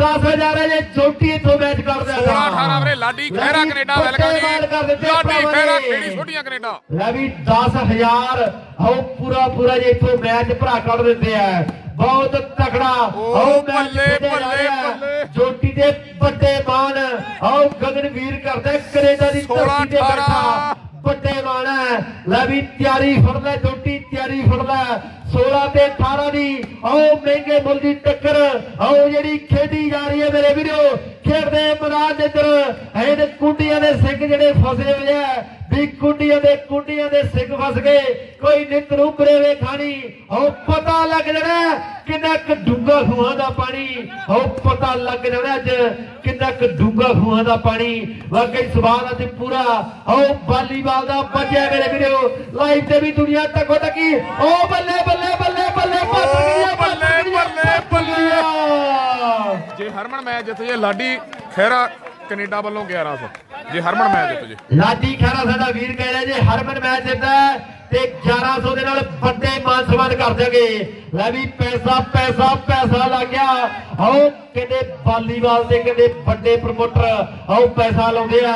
10000 ਹੈ ਜੇ ਚੋਟੀ ਇੱਥੋਂ ਮੈਚ ਕਰਦਾ 16 18 ਵੀਰੇ ਲਾਡੀ ਖਹਿਰਾ ਕੈਨੇਡਾ ਵੈਲਕਮ ਜੀ। ਲਾਡੀ ਖਹਿਰਾ ਖੇੜੀ ਛੋਟੀਆਂ ਕੈਨੇਡਾ। ਲੈ ਵੀ 10000 ਆਓ ਪੂਰਾ ਪੂਰਾ ਜੇ ਇੱਥੋਂ ਮੈਚ ਭਰਾ ਕੱਢ ਦਿੰਦੇ ਆ। ਬਹੁਤ ਤਕੜਾ। ਆਓ ਮੈਚ ਬੱਲੇ, ਖੇਡਿਆ ਜਾ ਬੱਲੇ, ਰਿਹਾ ਹੈ। ਬੱਲੇ। ਚੋਟੀ ਦੇ ਵੱਡੇ ਮਾਨ। ਆਓ ਗਗਨਵੀਰ ਕਰਦਾ ਕੈਨੇਡਾ ਦੀ 16, ਧਰਤੀ ਤੇ 18 ਬੈਠਾ। ਵੱਡੇ ਮਾਨ ਹੈ। ਲੈ ਵੀ ਤਿਆਰੀ ਫੜ ਲੈ ਚੋਟੀ ਤਿਆਰੀ ਫੜ ਲੈ। 16 ਤੇ 18 ਦੀ ਆਓ ਮਹਿੰਗੇ ਮੁੱਲ ਦੀ ਟੱਕਰ। ਆਓ ਜਿਹੜੀ ਖੇਡੀ ਜਾ ਰਹੀ ਹੈ ਮੇਰੇ ਵੀਰੋ, ਖੇਡਦੇ ਮੈਦਾਨ ਦੇ ਅੰਦਰ। ਐਨ ਕੁੰਡੀਆਂ ਦੇ ਸਿੰਘ ਜਿਹੜੇ ਫਸੇ ਹੋਏ ਆ। ਵੀ ਕੁੰਡੀਆਂ ਦੇ ਕੁੰਡੀਆਂ ਦੇ ਸਿੰਘ ਫਸ ਗਏ ਕੋਈ ਨਿਤ ਰੂਪਰੇ ਵੇ ਖਾਣੀ ਉਹ ਪਤਾ ਲੱਗ ਜਾਣਾ ਕਿੰਨਾ ਕੁ ਡੂੰਗਾ ਖੂਹਾਂ ਦਾ ਪਾਣੀ ਉਹ ਪਤਾ ਲੱਗ ਜਾਣਾ ਅੱਜ ਕਿੰਨਾ ਕੁ ਡੂੰਗਾ ਖੂਹਾਂ ਦਾ ਪਾਣੀ ਵਾਕਈ ਸਵਾਲ ਅੱਜ ਪੂਰਾ ਉਹ ਵਾਲੀਬਾਲ ਦਾ ਵੱਜਿਆ ਮੇਰੇ ਵੀਰੋ ਲਾਈਵ ਤੇ ਵੀ ਦੁਨੀਆ ਤੱਕੋ ਤੱਕੀ ਉਹ ਬੱਲੇ ਬੱਲੇ ਬੱਲੇ ਬੱਲੇ ਓ ਬੱਲੇ, ਬੱਲੇ, ਬੱਲੇ। ਬੱਲੇ ਜੇ ਹਰਮਨ ਮੈਚ ਜਿੱਤ ਜੇ ਲਾਡੀ ਖਹਿਰਾ ਕੈਨੇਡਾ ਵੱਲੋਂ 1100 ਜੇ ਹਰਮਨ ਮੈਚ ਜਿੱਤ ਜੇ। ਲਾਡੀ ਖਾਰਾ ਸਾਡਾ ਵੀਰ ਕਹਿ ਰਿਹਾ ਜੇ ਹਰਮਨ ਮੈਚ ਜਿੱਤਦਾ ਤੇ 1100 ਦੇ ਨਾਲ ਵੱਡੇ ਮਾਨ ਸਨਮਾਨ ਕਰ ਦੇਗੇ ਲੈ ਵੀ ਪੈਸਾ ਪੈਸਾ ਪੈਸਾ ਲੱਗ ਗਿਆ। ਆਓ ਵਾਲੀਬਾਲ ਦੇ ਕਹਿੰਦੇ ਵੱਡੇ ਪ੍ਰਮੋਟਰ ਆਓ ਪੈਸਾ ਲਾਉਂਦੇ ਆ।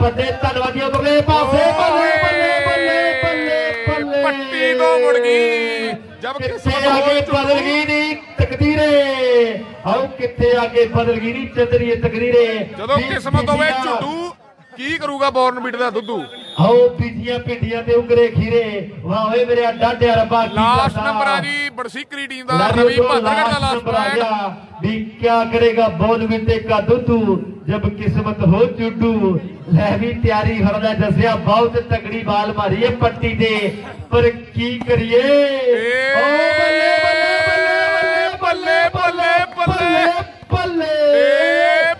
ਵੱਡੇ ਧੰਨਵਾਦੀ ਉਧਰਲੇ ਪਾਸੇ ਬੱਲੇ ਬੱਲੇ ਬੱਲੇ ਬੱਲੇ ਬੱਲੇ ਪੱਟੀ ਤੋਂ ਮੁੜ ਗਈ। ਜਦ ਕਿੱਥੇ ਕਿਸਮਤ ਆ ਹੋਵੇ ਕੇ ਬਦਲ ਗਈ ਨੀ ਤਕਦੀਰੇ? ਆਓ ਕਿੱਥੇ ਆ ਕੇ ਬਦਲ ਗਈ ਨੀ ਚੰਦਰੀਏ ਤਕਦੀਰੇ? ਜਦੋਂ ਕਿਸਮਤ ਹੋਵੇ ਝੁੱਡੂ ਕੀ ਕਰੂਗਾ ਬੋਰਨਵੀਟ ਦਾ ਦੁੱਧੂ? ਹਾਓ ਪੀਠੀਆਂ ਪਿੰਡੀਆਂ ਤੇ ਉਗਰੇ ਖੀਰੇ। ਵਾਹ ਓਏ ਮੇਰੇ ਡਾਢਿਆ ਰੱਬਾ ਕੀ ਲਾਸਟ ਨੰਬਰ ਆ ਜੀ ਬੜਸੀਕਰੀ ਟੀਮ ਦਾ ਰਵੀ ਭਾਦਰਗੜ ਦਾ ਲਾਸਟ ਪੁਆਇੰਟ ਵੀ ਕੀ ਕਰੇਗਾ ਬੋਰਨਵੀਟ ਦਾ ਦੁੱਧੂ ਜਬ ਕਿਸਮਤ ਹੋ ਚੁੱਡੂ। ਲੈ ਵੀ ਤਿਆਰੀ ਹਰਦਾ ਦੱਸਿਆ ਬਹੁਤ ਤਕੜੀ ਬਾਲ ਮਾਰੀ ਹੈ ਪੱਟੀ ਤੇ। ਪਰ ਕੀ ਕਰੀਏ? ਓ ਬੱਲੇ ਬੱਲੇ ਬੱਲੇ ਬੱਲੇ, ਬੱਲੇ, ਬੱਲੇ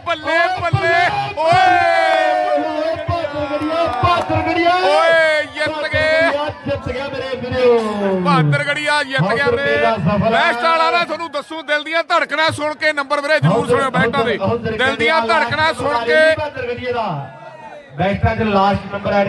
ਬੱਲੇ, ਬੱਲੇ, ਓਏ। ਪਾਤਰਗੜੀਆ ਪਾਤਰਗੜੀਆ ਓਏ, ਜਿੱਤ ਗਏ। ਜਿੱਤ ਗਿਆ ਮੇਰੇ ਵੀਰੋ ਬਹਾਦਰਗੜੀਆ ਜਿੱਤ ਗਿਆ ਹੈ। ਬੈਸਟ ਵਾਲਾ ਨਾ ਤੁਹਾਨੂੰ ਦੱਸੂ ਦਿਲ ਦੀਆਂ ਧੜਕਣਾਂ ਸੁਣ ਕੇ ਨੰਬਰ ਵੀਰੇ ਜਰੂਰ ਸੁਣਿਓ ਬੈਸਟਾਂ ਦੇ ਦਿਲ ਦੀਆਂ ਧੜਕਣਾਂ ਸੁਣ ਕੇ ਬੈਸਟਾਂ 'ਚ ਲਾਸਟ ਨੰਬਰ ਐਡ